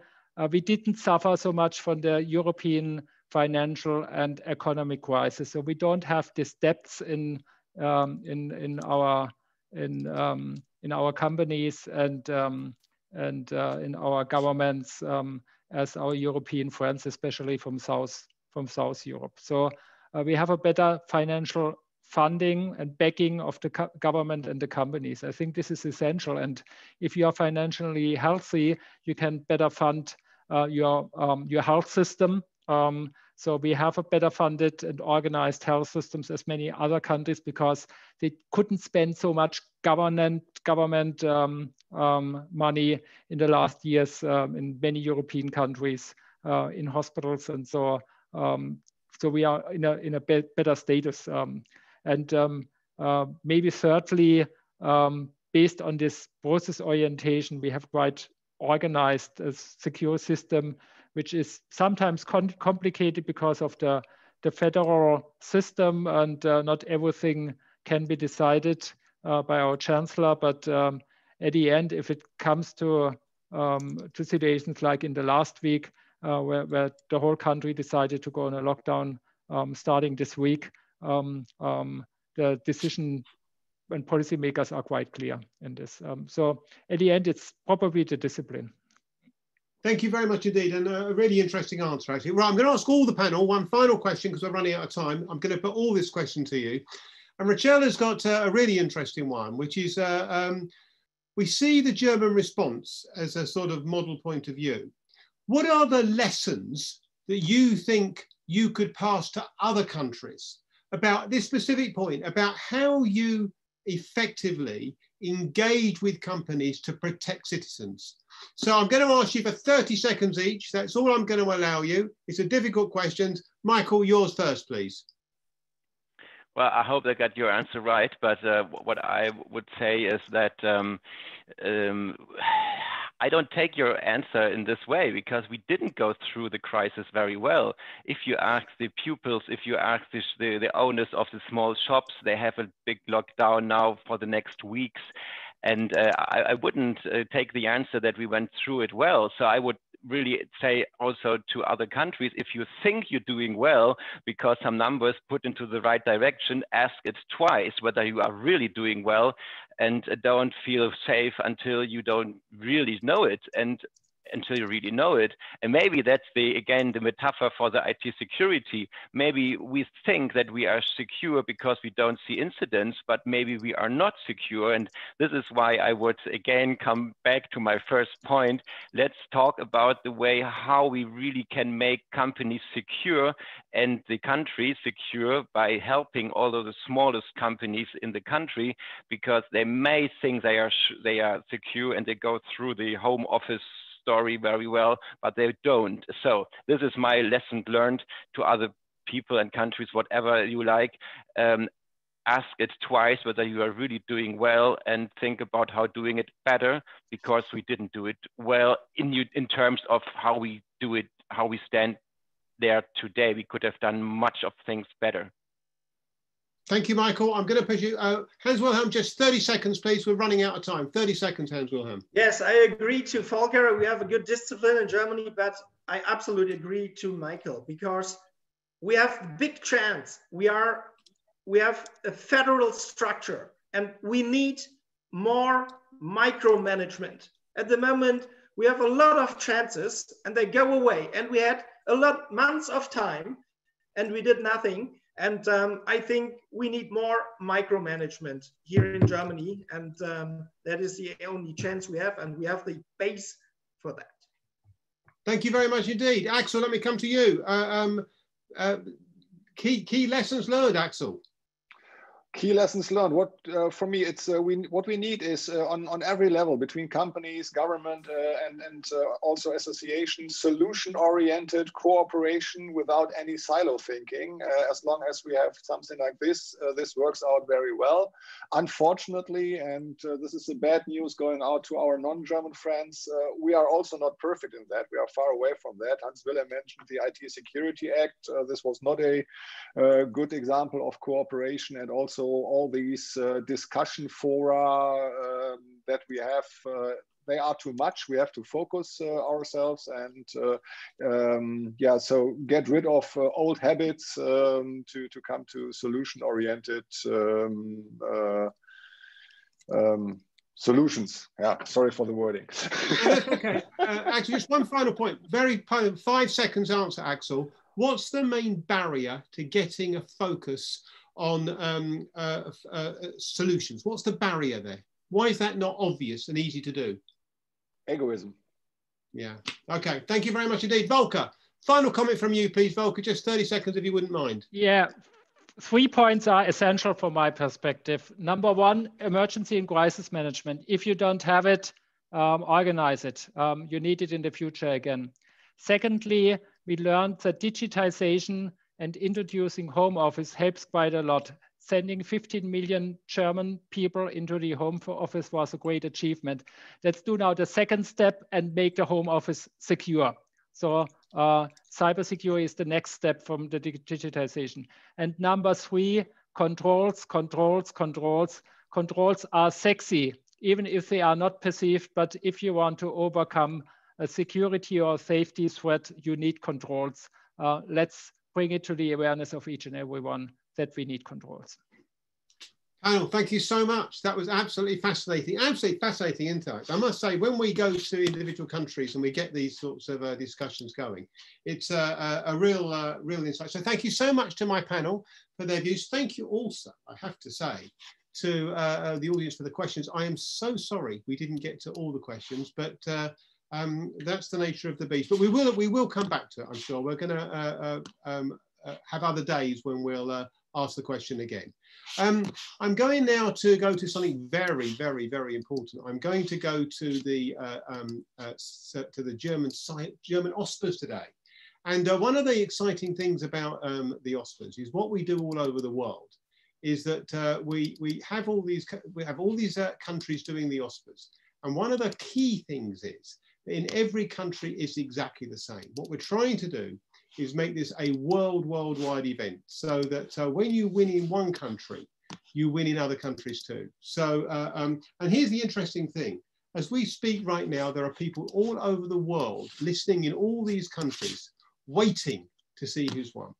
we didn't suffer so much from the European financial and economic crisis. So we don't have these debts in um, in in our in um, in our companies and um, and uh, in our governments um, as our European friends, especially from South from South Europe. So uh, we have a better financial funding and backing of the government and the companies. I think this is essential. And if you are financially healthy, you can better fund uh, your, um, your health system. Um, so we have a better funded and organized health systems as many other countries because they couldn't spend so much government government um, um, money in the last years um, in many European countries uh, in hospitals, and so um, so we are in a in a be better status. Um, and um, uh, maybe thirdly, based on this process orientation, we have quite organized a secure system, which is sometimes complicated because of the, the federal system and uh, not everything can be decided uh, by our chancellor. But um, at the end, if it comes to, um, to situations like in the last week, uh, where, where, the whole country decided to go on a lockdown um, starting this week, um, um, the decision and policymakers are quite clear in this. Um, so at the end, it's probably the discipline. Thank you very much indeed, and a really interesting answer actually. Right, I'm going to ask all the panel one final question because we're running out of time. I'm going to put all this question to you. And Rachel has got uh, a really interesting one, which is uh, um, we see the German response as a sort of model point of view. What are the lessons that you think you could pass to other countries about this specific point, about how you effectively engage with companies to protect citizens. So I'm going to ask you for 30 seconds each. That's all I'm going to allow you. It's a difficult question. Michael, yours first, please. Well, I hope I got your answer right, but uh, what I would say is that um, um, I don't take your answer in this way because we didn't go through the crisis very well. If you ask the pupils, if you ask the, the, the owners of the small shops, they have a big lockdown now for the next weeks. And uh, I, I, wouldn't uh, take the answer that we went through it well. So I would really say also to other countries, if you think you're doing well because some numbers put into the right direction, ask it twice whether you are really doing well and don't feel safe until you don't really know it. And until you really know it. And maybe that's the, again, the metaphor for the IT security. Maybe we think that we are secure because we don't see incidents, but maybe we are not secure. And this is why I would again come back to my first point. Let's talk about the way how we really can make companies secure and the country secure by helping all of the smallest companies in the country because they may think they are they are secure and they go through the home office story very well, but they don't. So this is my lesson learned to other people and countries, whatever you like. Um, ask it twice whether you are really doing well and think about how doing it better because we didn't do it well in, in terms of how we do it, how we stand there today. We could have done much of things better. Thank you, Michael. I'm going to put you, uh, Hans Wilhelm, just 30 seconds, please. We're running out of time. 30 seconds, Hans Wilhelm. Yes, I agree to Volker. We have a good discipline in Germany, but I absolutely agree to Michael because we have big chance. We are, we have a federal structure and we need more micromanagement. At the moment, we have a lot of chances and they go away. And we had a lot months of time and we did nothing. And um, I think we need more micromanagement here in Germany. And um, that is the only chance we have. And we have the base for that. Thank you very much indeed. Axel, let me come to you. Uh, um, uh, key, key lessons learned, Axel key lessons learned. What uh, for me it's uh, we what we need is uh, on on every level between companies government uh, and and uh, also associations solution oriented cooperation without any silo thinking. Uh, as long as we have something like this this works out very well. Unfortunately and this is the bad news going out to our non-german friends we are also not perfect in that. We are far away from that. Hans Wilhelm mentioned the it security act. This was not a good example of cooperation and also all these uh, discussion fora um, that we have uh, they are too much. We have to focus uh, ourselves and uh, um, yeah, so get rid of uh, old habits um, to to come to solution oriented um, uh, um, solutions. Yeah, sorry for the wording. okay. [laughs] actually, just one final point. Very five seconds answer, Axel. What's the main barrier to getting a focus on um, uh, uh, solutions? What's the barrier there? Why is that not obvious and easy to do? Egoism. Yeah. Okay. Thank you very much indeed. Volker, final comment from you, please, Volker. Just 30 seconds if you wouldn't mind. Yeah. Three points are essential from my perspective. Number one, emergency and crisis management. If you don't have it, um, organize it. Um, you need it in the future again. Secondly, we learned that digitization and introducing home office helps quite a lot. sending 15 million German people into the home office was a great achievement. Let's do now the second step and make the home office secure. So uh, cybersecurity is the next step from the digitization. And number three, controls, controls, controls. Controls are sexy, even if they are not perceived. But if you want to overcome a security or safety threat, you need controls. Uh, let's bring it to the awareness of each and everyone that we need controls. Panel, thank you so much. That was absolutely fascinating, absolutely fascinating insights. I must say, when we go to individual countries and we get these sorts of uh, discussions going, it's a, a, real, uh, real insight. So thank you so much to my panel for their views. Thank you also, I have to say, to uh, uh, the audience for the questions. I am so sorry we didn't get to all the questions, but uh, um, that's the nature of the beast. But we will, we will come back to it, I'm sure. We're going to um, have other days when we'll ask the question again. Um, I'm going now to go to something very, very, very important. I'm going to go to the uh, um, uh, to the German German OSPAs today. And uh, one of the exciting things about um, the OSPAs is what we do all over the world is that uh, we we have all these we have all these uh, countries doing the OSPAs. And one of the key things is in every country it's exactly the same. What we're trying to do is make this a world, worldwide event so that uh, when you win in one country, you win in other countries too. So, uh, um, and here's the interesting thing. As we speak right now, there are people all over the world listening in all these countries, waiting to see who's won.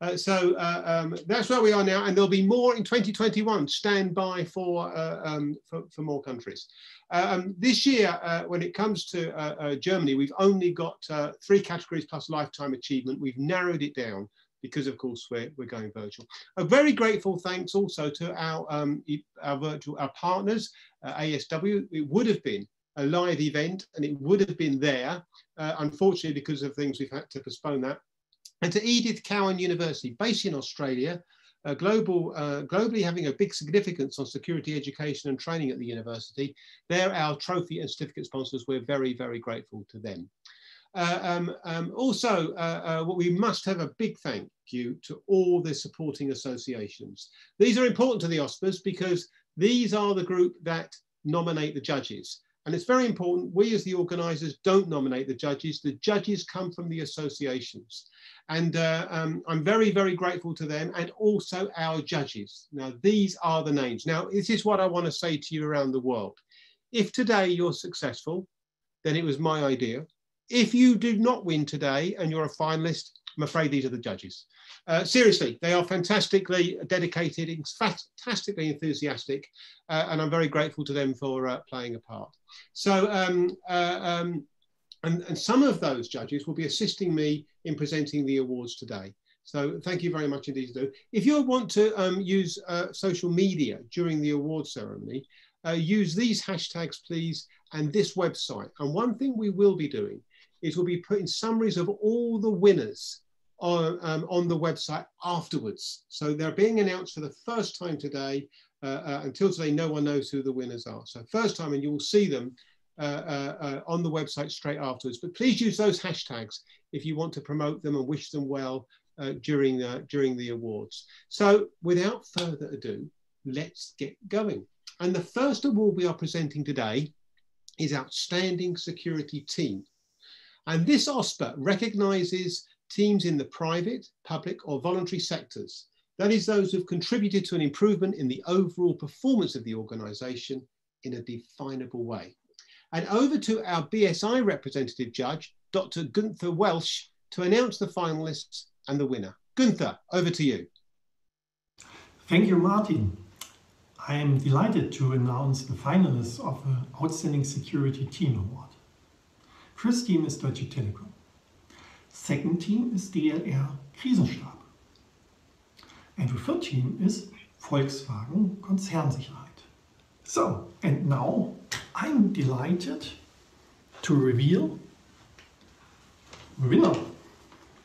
Uh, so uh, um, that's where we are now, and there'll be more in 2021. Stand by for uh, um, for, for, more countries. Um, this year, uh, when it comes to uh, uh, Germany, we've only got three categories plus lifetime achievement. We've narrowed it down because, of course, we're, we're going virtual. A very grateful thanks also to our um, our virtual our partners, ASW. It would have been a live event, and it would have been there. unfortunately, because of things, we've had to postpone that and to Edith Cowan University, based in Australia, global, uh, globally having a big significance on security education and training at the university. They're our trophy and certificate sponsors. We're very, very grateful to them. Uh, um, um, also, uh, uh, what we must have a big thank you to all the supporting associations. These are important to the OSPAs because these are the group that nominate the judges. And it's very important, we as the organisers don't nominate the judges, the judges come from the associations. And uh, um, I'm very, very grateful to them and also our judges. Now, these are the names. Now, this is what I want to say to you around the world. If today you're successful, then it was my idea. If you do not win today and you're a finalist, I'm afraid these are the judges. Uh, seriously, they are fantastically dedicated, fantastically enthusiastic, uh, and I'm very grateful to them for uh, playing a part. So, um, uh, um, and, and some of those judges will be assisting me in presenting the awards today. So thank you very much indeed. If you want to um, use uh, social media during the award ceremony, uh, use these hashtags, please, and this website. And one thing we will be doing is we'll be putting summaries of all the winners on, um, on the website afterwards. So they're being announced for the first time today. Uh, uh, until today, no one knows who the winners are. So first time, and you will see them uh, on the website straight afterwards. But please use those hashtags if you want to promote them and wish them well during, the, during the awards. So without further ado, let's get going. And the first award we are presenting today is Outstanding Security Team. And this OSPA recognizes teams in the private, public, or voluntary sectors. That is, those who have contributed to an improvement in the overall performance of the organisation in a definable way. And over to our BSI representative judge, Dr. Gunther Welsch, to announce the finalists and the winner. Gunther, over to you. Thank you, Martin. I am delighted to announce the finalists of the Outstanding Security Team Award. First team is Deutsche Telekom. Second team is DLR Krisenstab. And the third team is Volkswagen Konzernsicherheit. So, and now I'm delighted to reveal winner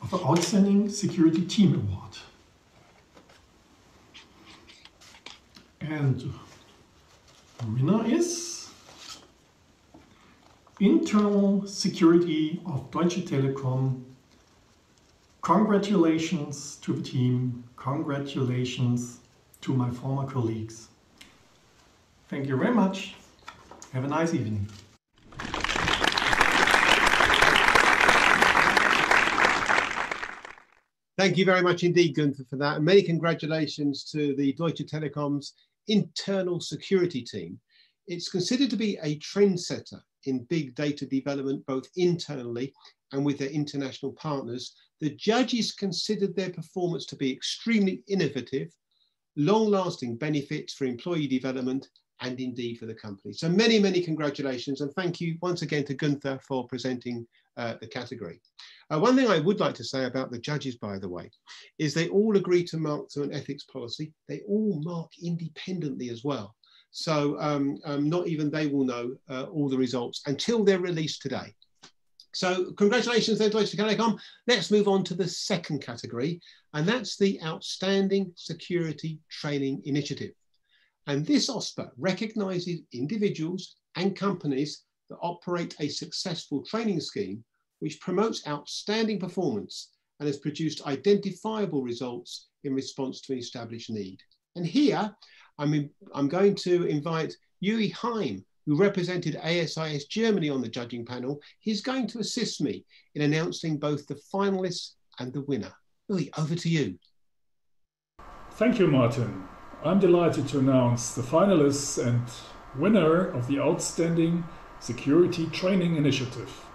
of the Outstanding Security Team Award. And winner is Internal Security of Deutsche Telekom Congratulations to the team. Congratulations to my former colleagues. Thank you very much. Have a nice evening. Thank you very much indeed, Gunther, for that. And many congratulations to the Deutsche Telekom's internal security team. It's considered to be a trendsetter in big data development, both internally and with their international partners. The judges considered their performance to be extremely innovative, long-lasting benefits for employee development and indeed for the company. So many, many congratulations and thank you once again to Gunther for presenting uh, the category. Uh, one thing I would like to say about the judges, by the way, is they all agree to mark to an ethics policy. They all mark independently as well. So um, um, not even they will know uh, all the results until they're released today. So congratulations there, Deutsche Telekom. Let's move on to the second category, and that's the Outstanding Security Training Initiative. And this OSPA recognizes individuals and companies that operate a successful training scheme which promotes outstanding performance and has produced identifiable results in response to an established need. And here, I'm, in, I'm going to invite Yui Heim, who represented ASIS Germany on the judging panel. He's going to assist me in announcing both the finalists and the winner. Over to you. Thank you, Martin. I'm delighted to announce the finalists and winner of the Outstanding Security Training Initiative.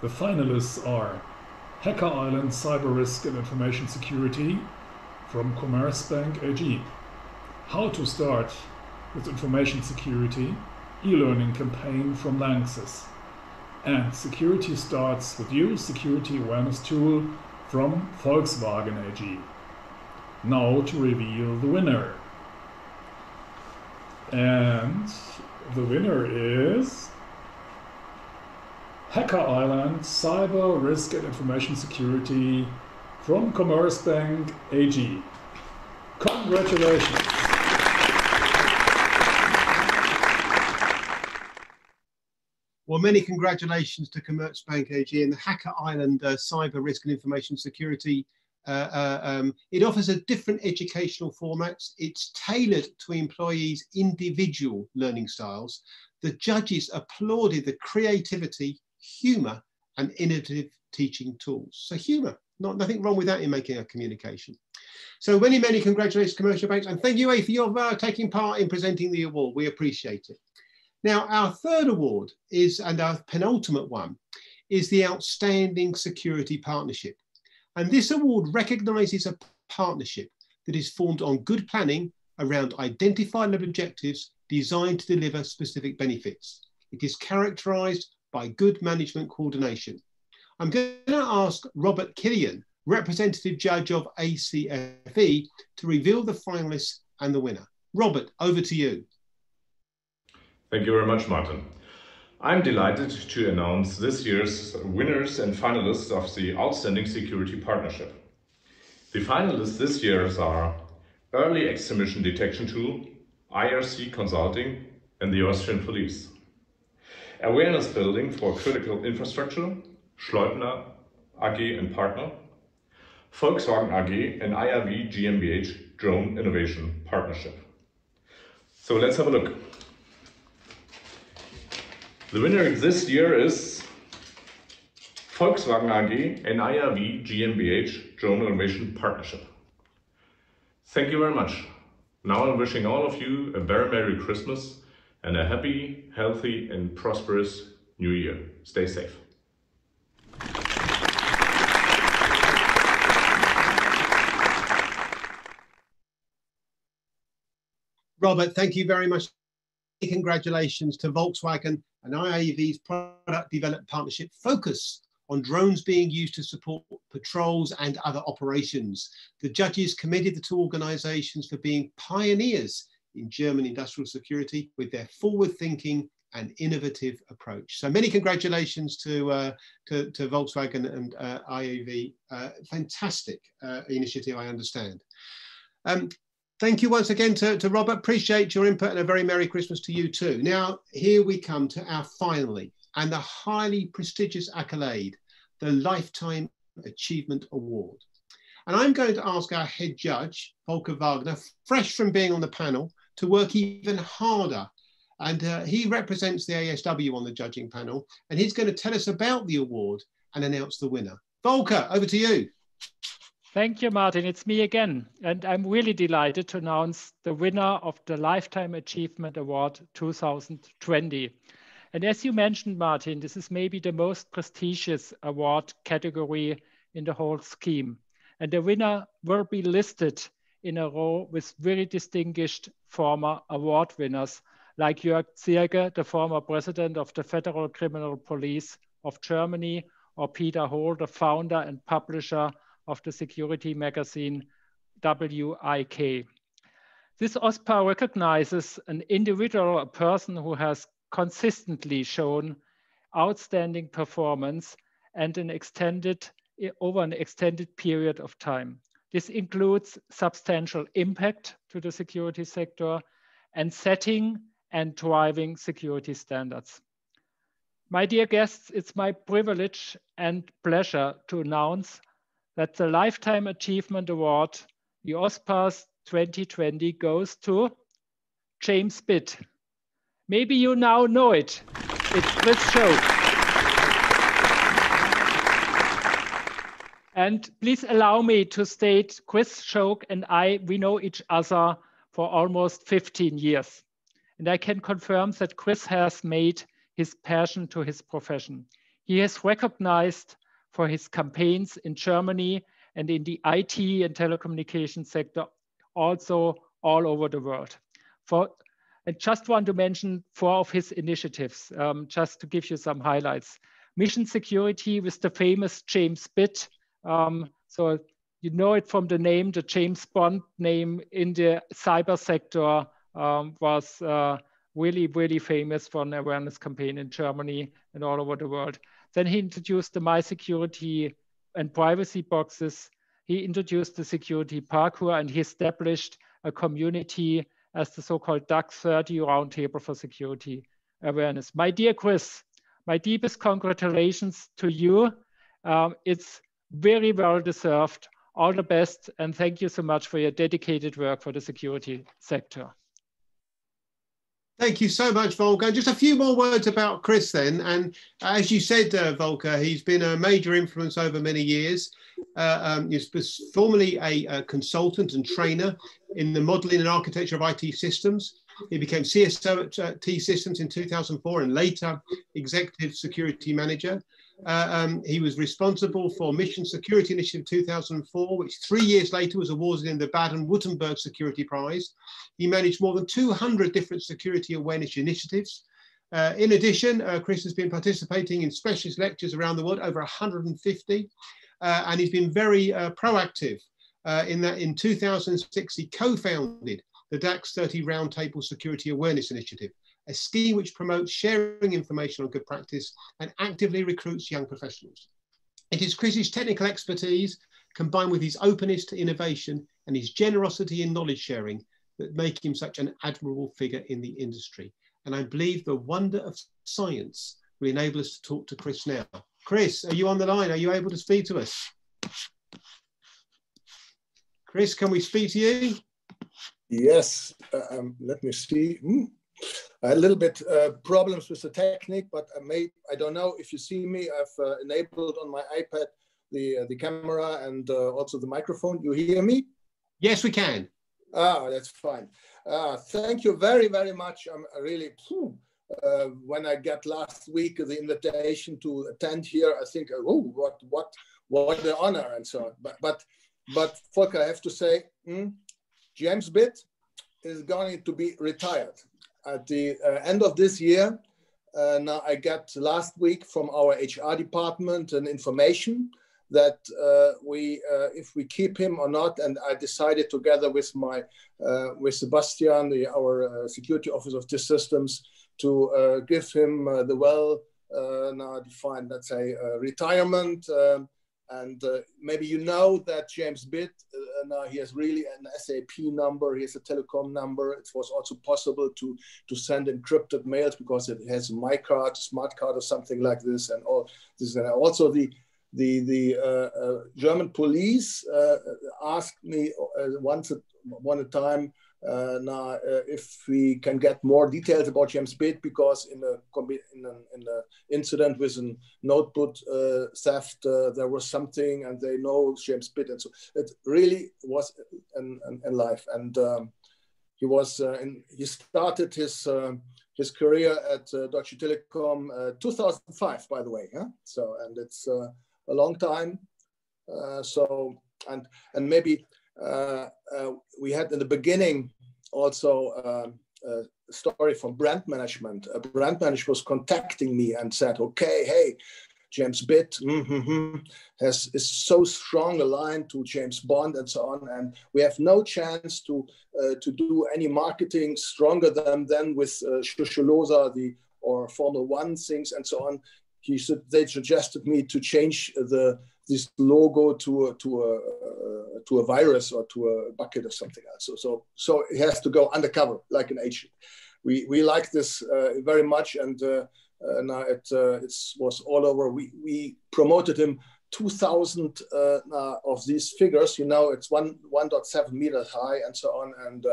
The finalists are Hacker Island Cyber Risk and Information Security from Commerzbank AG. How to start with information security, e-learning campaign from Lanxess. And security starts with you, security awareness tool from Volkswagen AG. Now to reveal the winner. And the winner is Hacker Island Cyber Risk and Information Security from Commerzbank AG. Congratulations! Well, many congratulations to Commerzbank AG and the Hacker Island uh, Cyber Risk and Information Security uh, uh, um, it offers a different educational formats. It's tailored to employees' individual learning styles. The judges applauded the creativity, humour and innovative teaching tools. So humour, not, nothing wrong with that in making a communication. So many, many congratulations commercial banks and thank you A for your uh, taking part in presenting the award. We appreciate it. Now our third award is, and our penultimate one, is the Outstanding Security Partnership. And this award recognises a partnership that is formed on good planning around identified objectives designed to deliver specific benefits. It is characterised by good management coordination. I'm going to ask Robert Killian, representative judge of ACFE, to reveal the finalists and the winner. Robert, over to you. Thank you very much, Martin. I'm delighted to announce this year's winners and finalists of the Outstanding Security Partnership. The finalists this year are Early Extinction Detection Tool, IRC Consulting, and the Austrian Police. Awareness Building for Critical Infrastructure, Schleubner AG and Partner, Volkswagen AG and IAV GmbH Drone Innovation Partnership. So let's have a look. The winner this year is Volkswagen AG and IAV GmbH Drone Innovation Partnership. Thank you very much. Now I'm wishing all of you a very Merry Christmas and a happy, healthy and prosperous New Year. Stay safe. Robert, thank you very much. Congratulations to Volkswagen and IAV's product development partnership focus on drones being used to support patrols and other operations. The judges commended the two organizations for being pioneers in German industrial security with their forward thinking and innovative approach. So many congratulations to, uh, to, to, Volkswagen and uh, IAV. Uh, fantastic uh, initiative, I understand. Um, Thank you once again to, to Robert. Appreciate your input and a very Merry Christmas to you too. Now, here we come to our finally and the highly prestigious accolade, the Lifetime Achievement Award. And I'm going to ask our head judge, Volker Wagner, fresh from being on the panel, to work even harder. And uh, he represents the ASW on the judging panel, and he's going to tell us about the award and announce the winner. Volker, over to you. Thank you, Martin. It's me again. And I'm really delighted to announce the winner of the Lifetime Achievement Award 2020. And as you mentioned, Martin, this is maybe the most prestigious award category in the whole scheme. And the winner will be listed in a row with very distinguished former award winners, like Jörg Ziercke, the former president of the Federal Criminal Police of Germany, or Peter Hohl, the founder and publisher of the security magazine WIK. This OSPA recognizes an individual, a person who has consistently shown outstanding performance and an extended over an extended period of time. This includes substantial impact to the security sector and setting and driving security standards. My dear guests, it's my privilege and pleasure to announce that the Lifetime Achievement Award, the OSPAs 2020, goes to James Bitt. Maybe you now know it. It's Chris Shoke. And please allow me to state Chris Shoke and I, we know each other for almost 15 years. And I can confirm that Chris has made his passion to his profession. He has recognized for his campaigns in Germany and in the IT and telecommunication sector, also all over the world. For, I just want to mention four of his initiatives, um, just to give you some highlights. Mission security with the famous James Bitt. Um, so you know it from the name, the James Bond name in the cyber sector um, was uh, really, really famous for an awareness campaign in Germany and all over the world. Then he introduced the My Security and privacy boxes. He introduced the security parkour and he established a community as the so-called DAX 30 roundtable for security awareness. My dear Chris, my deepest congratulations to you. Um, it's very well deserved. All the best, and thank you so much for your dedicated work for the security sector. Thank you so much, Volker. Just a few more words about Chris then. And as you said, uh, Volker, he's been a major influence over many years. Uh, um, he was formerly a, a, consultant and trainer in the modeling and architecture of IT systems. He became CSO at uh, T Systems in 2004 and later executive security manager. Uh, um, he was responsible for Mission Security Initiative 2004, which three years later was awarded in the Baden-Württemberg Security Prize. He managed more than 200 different security awareness initiatives. Uh, in addition, uh, Chris has been participating in specialist lectures around the world, over 150, uh, and he's been very uh, proactive uh, in that in 2006 he co-founded the DAX 30 Roundtable Security Awareness Initiative a scheme which promotes sharing information on good practice and actively recruits young professionals. It is Chris's technical expertise combined with his openness to innovation and his generosity in knowledge sharing that make him such an admirable figure in the industry. And I believe the wonder of science will enable us to talk to Chris now. Chris, are you on the line? Are you able to speak to us? Chris, can we speak to you? Yes, uh, um, let me see. Mm a little bit uh, problems with the technique, but I may, I don't know if you see me, I've uh, enabled on my iPad the, uh, the camera and uh, also the microphone. You hear me? Yes, we can. Ah, that's fine. Uh, thank you very, very much. I'm really, uh, when I got last week the invitation to attend here, I think, oh, what, what, what the honor and so on. But, but, but Volker, I have to say, mm, James Bitt is going to be retired at the uh, end of this year, uh, now I got last week from our HR department an information that uh, we, uh, if we keep him or not, and I decided together with my, uh, with Sebastian, the, our uh, security officer of T Systems, to give him the well now defined, let's say, retirement. And uh, maybe you know that James Bitt, uh, now he has really an SAP number, he has a telecom number. It was also possible to, to send encrypted mails because it has my card, smart card or something like this. And all this. And also the, the the uh, uh, German police uh, asked me once at one time uh, now if we can get more details about James Bitt because in a in an in a incident with a notebook theft there was something and they know James Bitt and so it really was in, in, in life. And um, he was in, he started his his career at uh, Deutsche Telekom uh, 2005 by the way yeah so and it's uh, a long time. Uh, so and and maybe uh, uh, we had in the beginning also um, a story from brand management. A brand manager was contacting me and said, "Okay, hey." James Bitt mm-hmm, has is so strong aligned to James Bond and so on, and we have no chance to uh, to do any marketing stronger than than with uh, the or Formula One things and so on he said they suggested me to change the this logo to a, to a uh, to a virus or to a bucket or something else. So so so it has to go undercover like an agent. We we like this uh, very much, and uh, uh now it uh, it was all over. We we promoted him. 2,000 uh, of these figures, you know, it's one 1.7 meters high and so on, and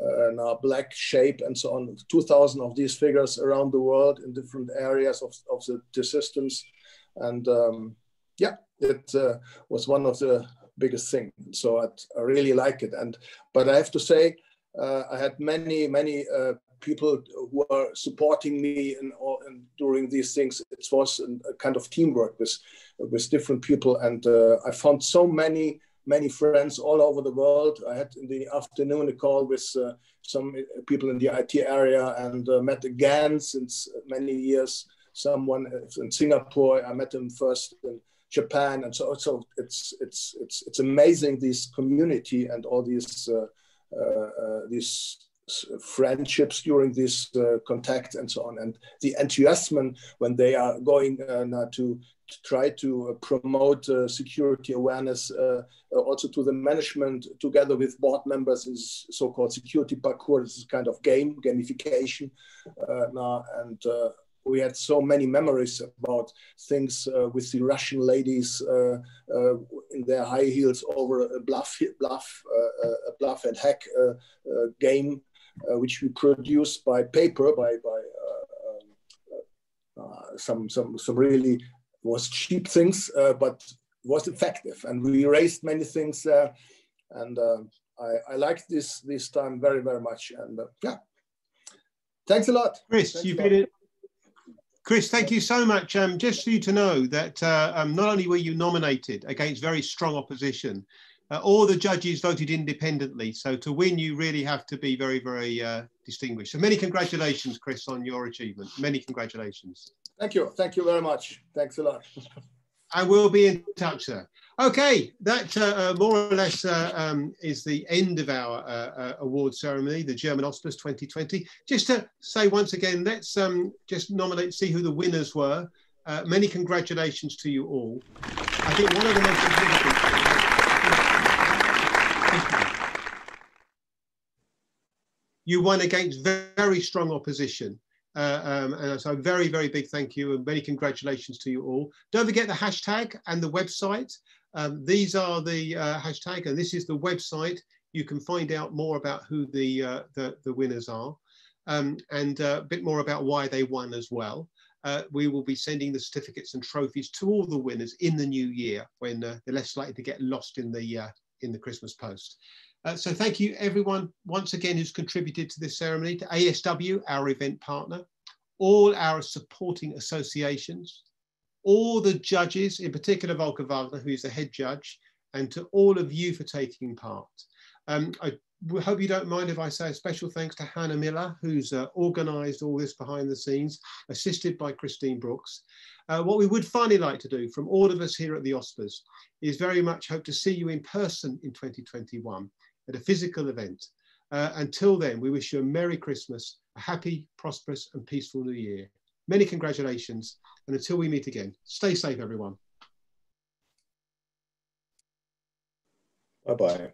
and uh, black shape and so on. 2,000 of these figures around the world in different areas of, of the, the systems. And um, yeah, it uh, was one of the biggest things. So I, I, really like it. And But I have to say, uh, I had many, many uh, people who are supporting me in, during these things. It was a kind of teamwork with, with different people. And uh, I found so many many friends all over the world. I had in the afternoon a call with uh, some people in the IT area and uh, met again since many years. Someone in Singapore, I met him first in Japan, and so so it's it's it's it's amazing this community and all these uh, uh, uh these friendships during this uh, contact and so on and the enthusiasm when they are going uh, to try to uh, promote uh, security awareness uh, also to the management together with board members is so-called security parkour. This is kind of game, gamification now. And we had so many memories about things uh, with the Russian ladies uh, uh, in their high heels over a bluff, bluff, a bluff and hack game, which we produced by paper by by um, some some some really was cheap things, uh, but was effective. And we raised many things there. And uh, I, I liked this this time very, very much. And uh, yeah, thanks a lot. Chris, thanks you've been it. Chris, thank you so much. Um, just for you to know that uh, um, not only were you nominated against very strong opposition, uh, all the judges voted independently. So to win, you really have to be very, very uh, distinguished. So many congratulations, Chris, on your achievement. Many congratulations. Thank you. Thank you very much. Thanks a lot. I will be in touch, sir. Okay, that uh, uh, more or less uh, um, is the end of our uh, uh award ceremony, the German OSPAs 2020. Just to say once again, let's um, just nominate, see who the winners were. Uh, many congratulations to you all. I think one of the most important you won against very strong opposition. Uh, um, and so very, very big thank you and many congratulations to you all. Don't forget the hashtag and the website. Um, these are the uh, hashtag and this is the website. You can find out more about who the, uh, the, the, winners are um, and uh, a bit more about why they won as well. Uh, we will be sending the certificates and trophies to all the winners in the new year when uh, they're less likely to get lost in the, in the Christmas post. Uh, so thank you everyone once again who's contributed to this ceremony, to ASW, our event partner, all our supporting associations, all the judges, in particular Volker Wagner, who's the head judge, and to all of you for taking part. Um, I hope you don't mind if I say a special thanks to Hannah Miller, who's uh, organised all this behind the scenes, assisted by Christine Brooks. Uh, what we would finally like to do from all of us here at the OSPAs is very much hope to see you in person in 2021 at a physical event. Uh, until then, we wish you a Merry Christmas, a happy, prosperous, and peaceful New Year. Many congratulations, and until we meet again, stay safe, everyone. Bye bye.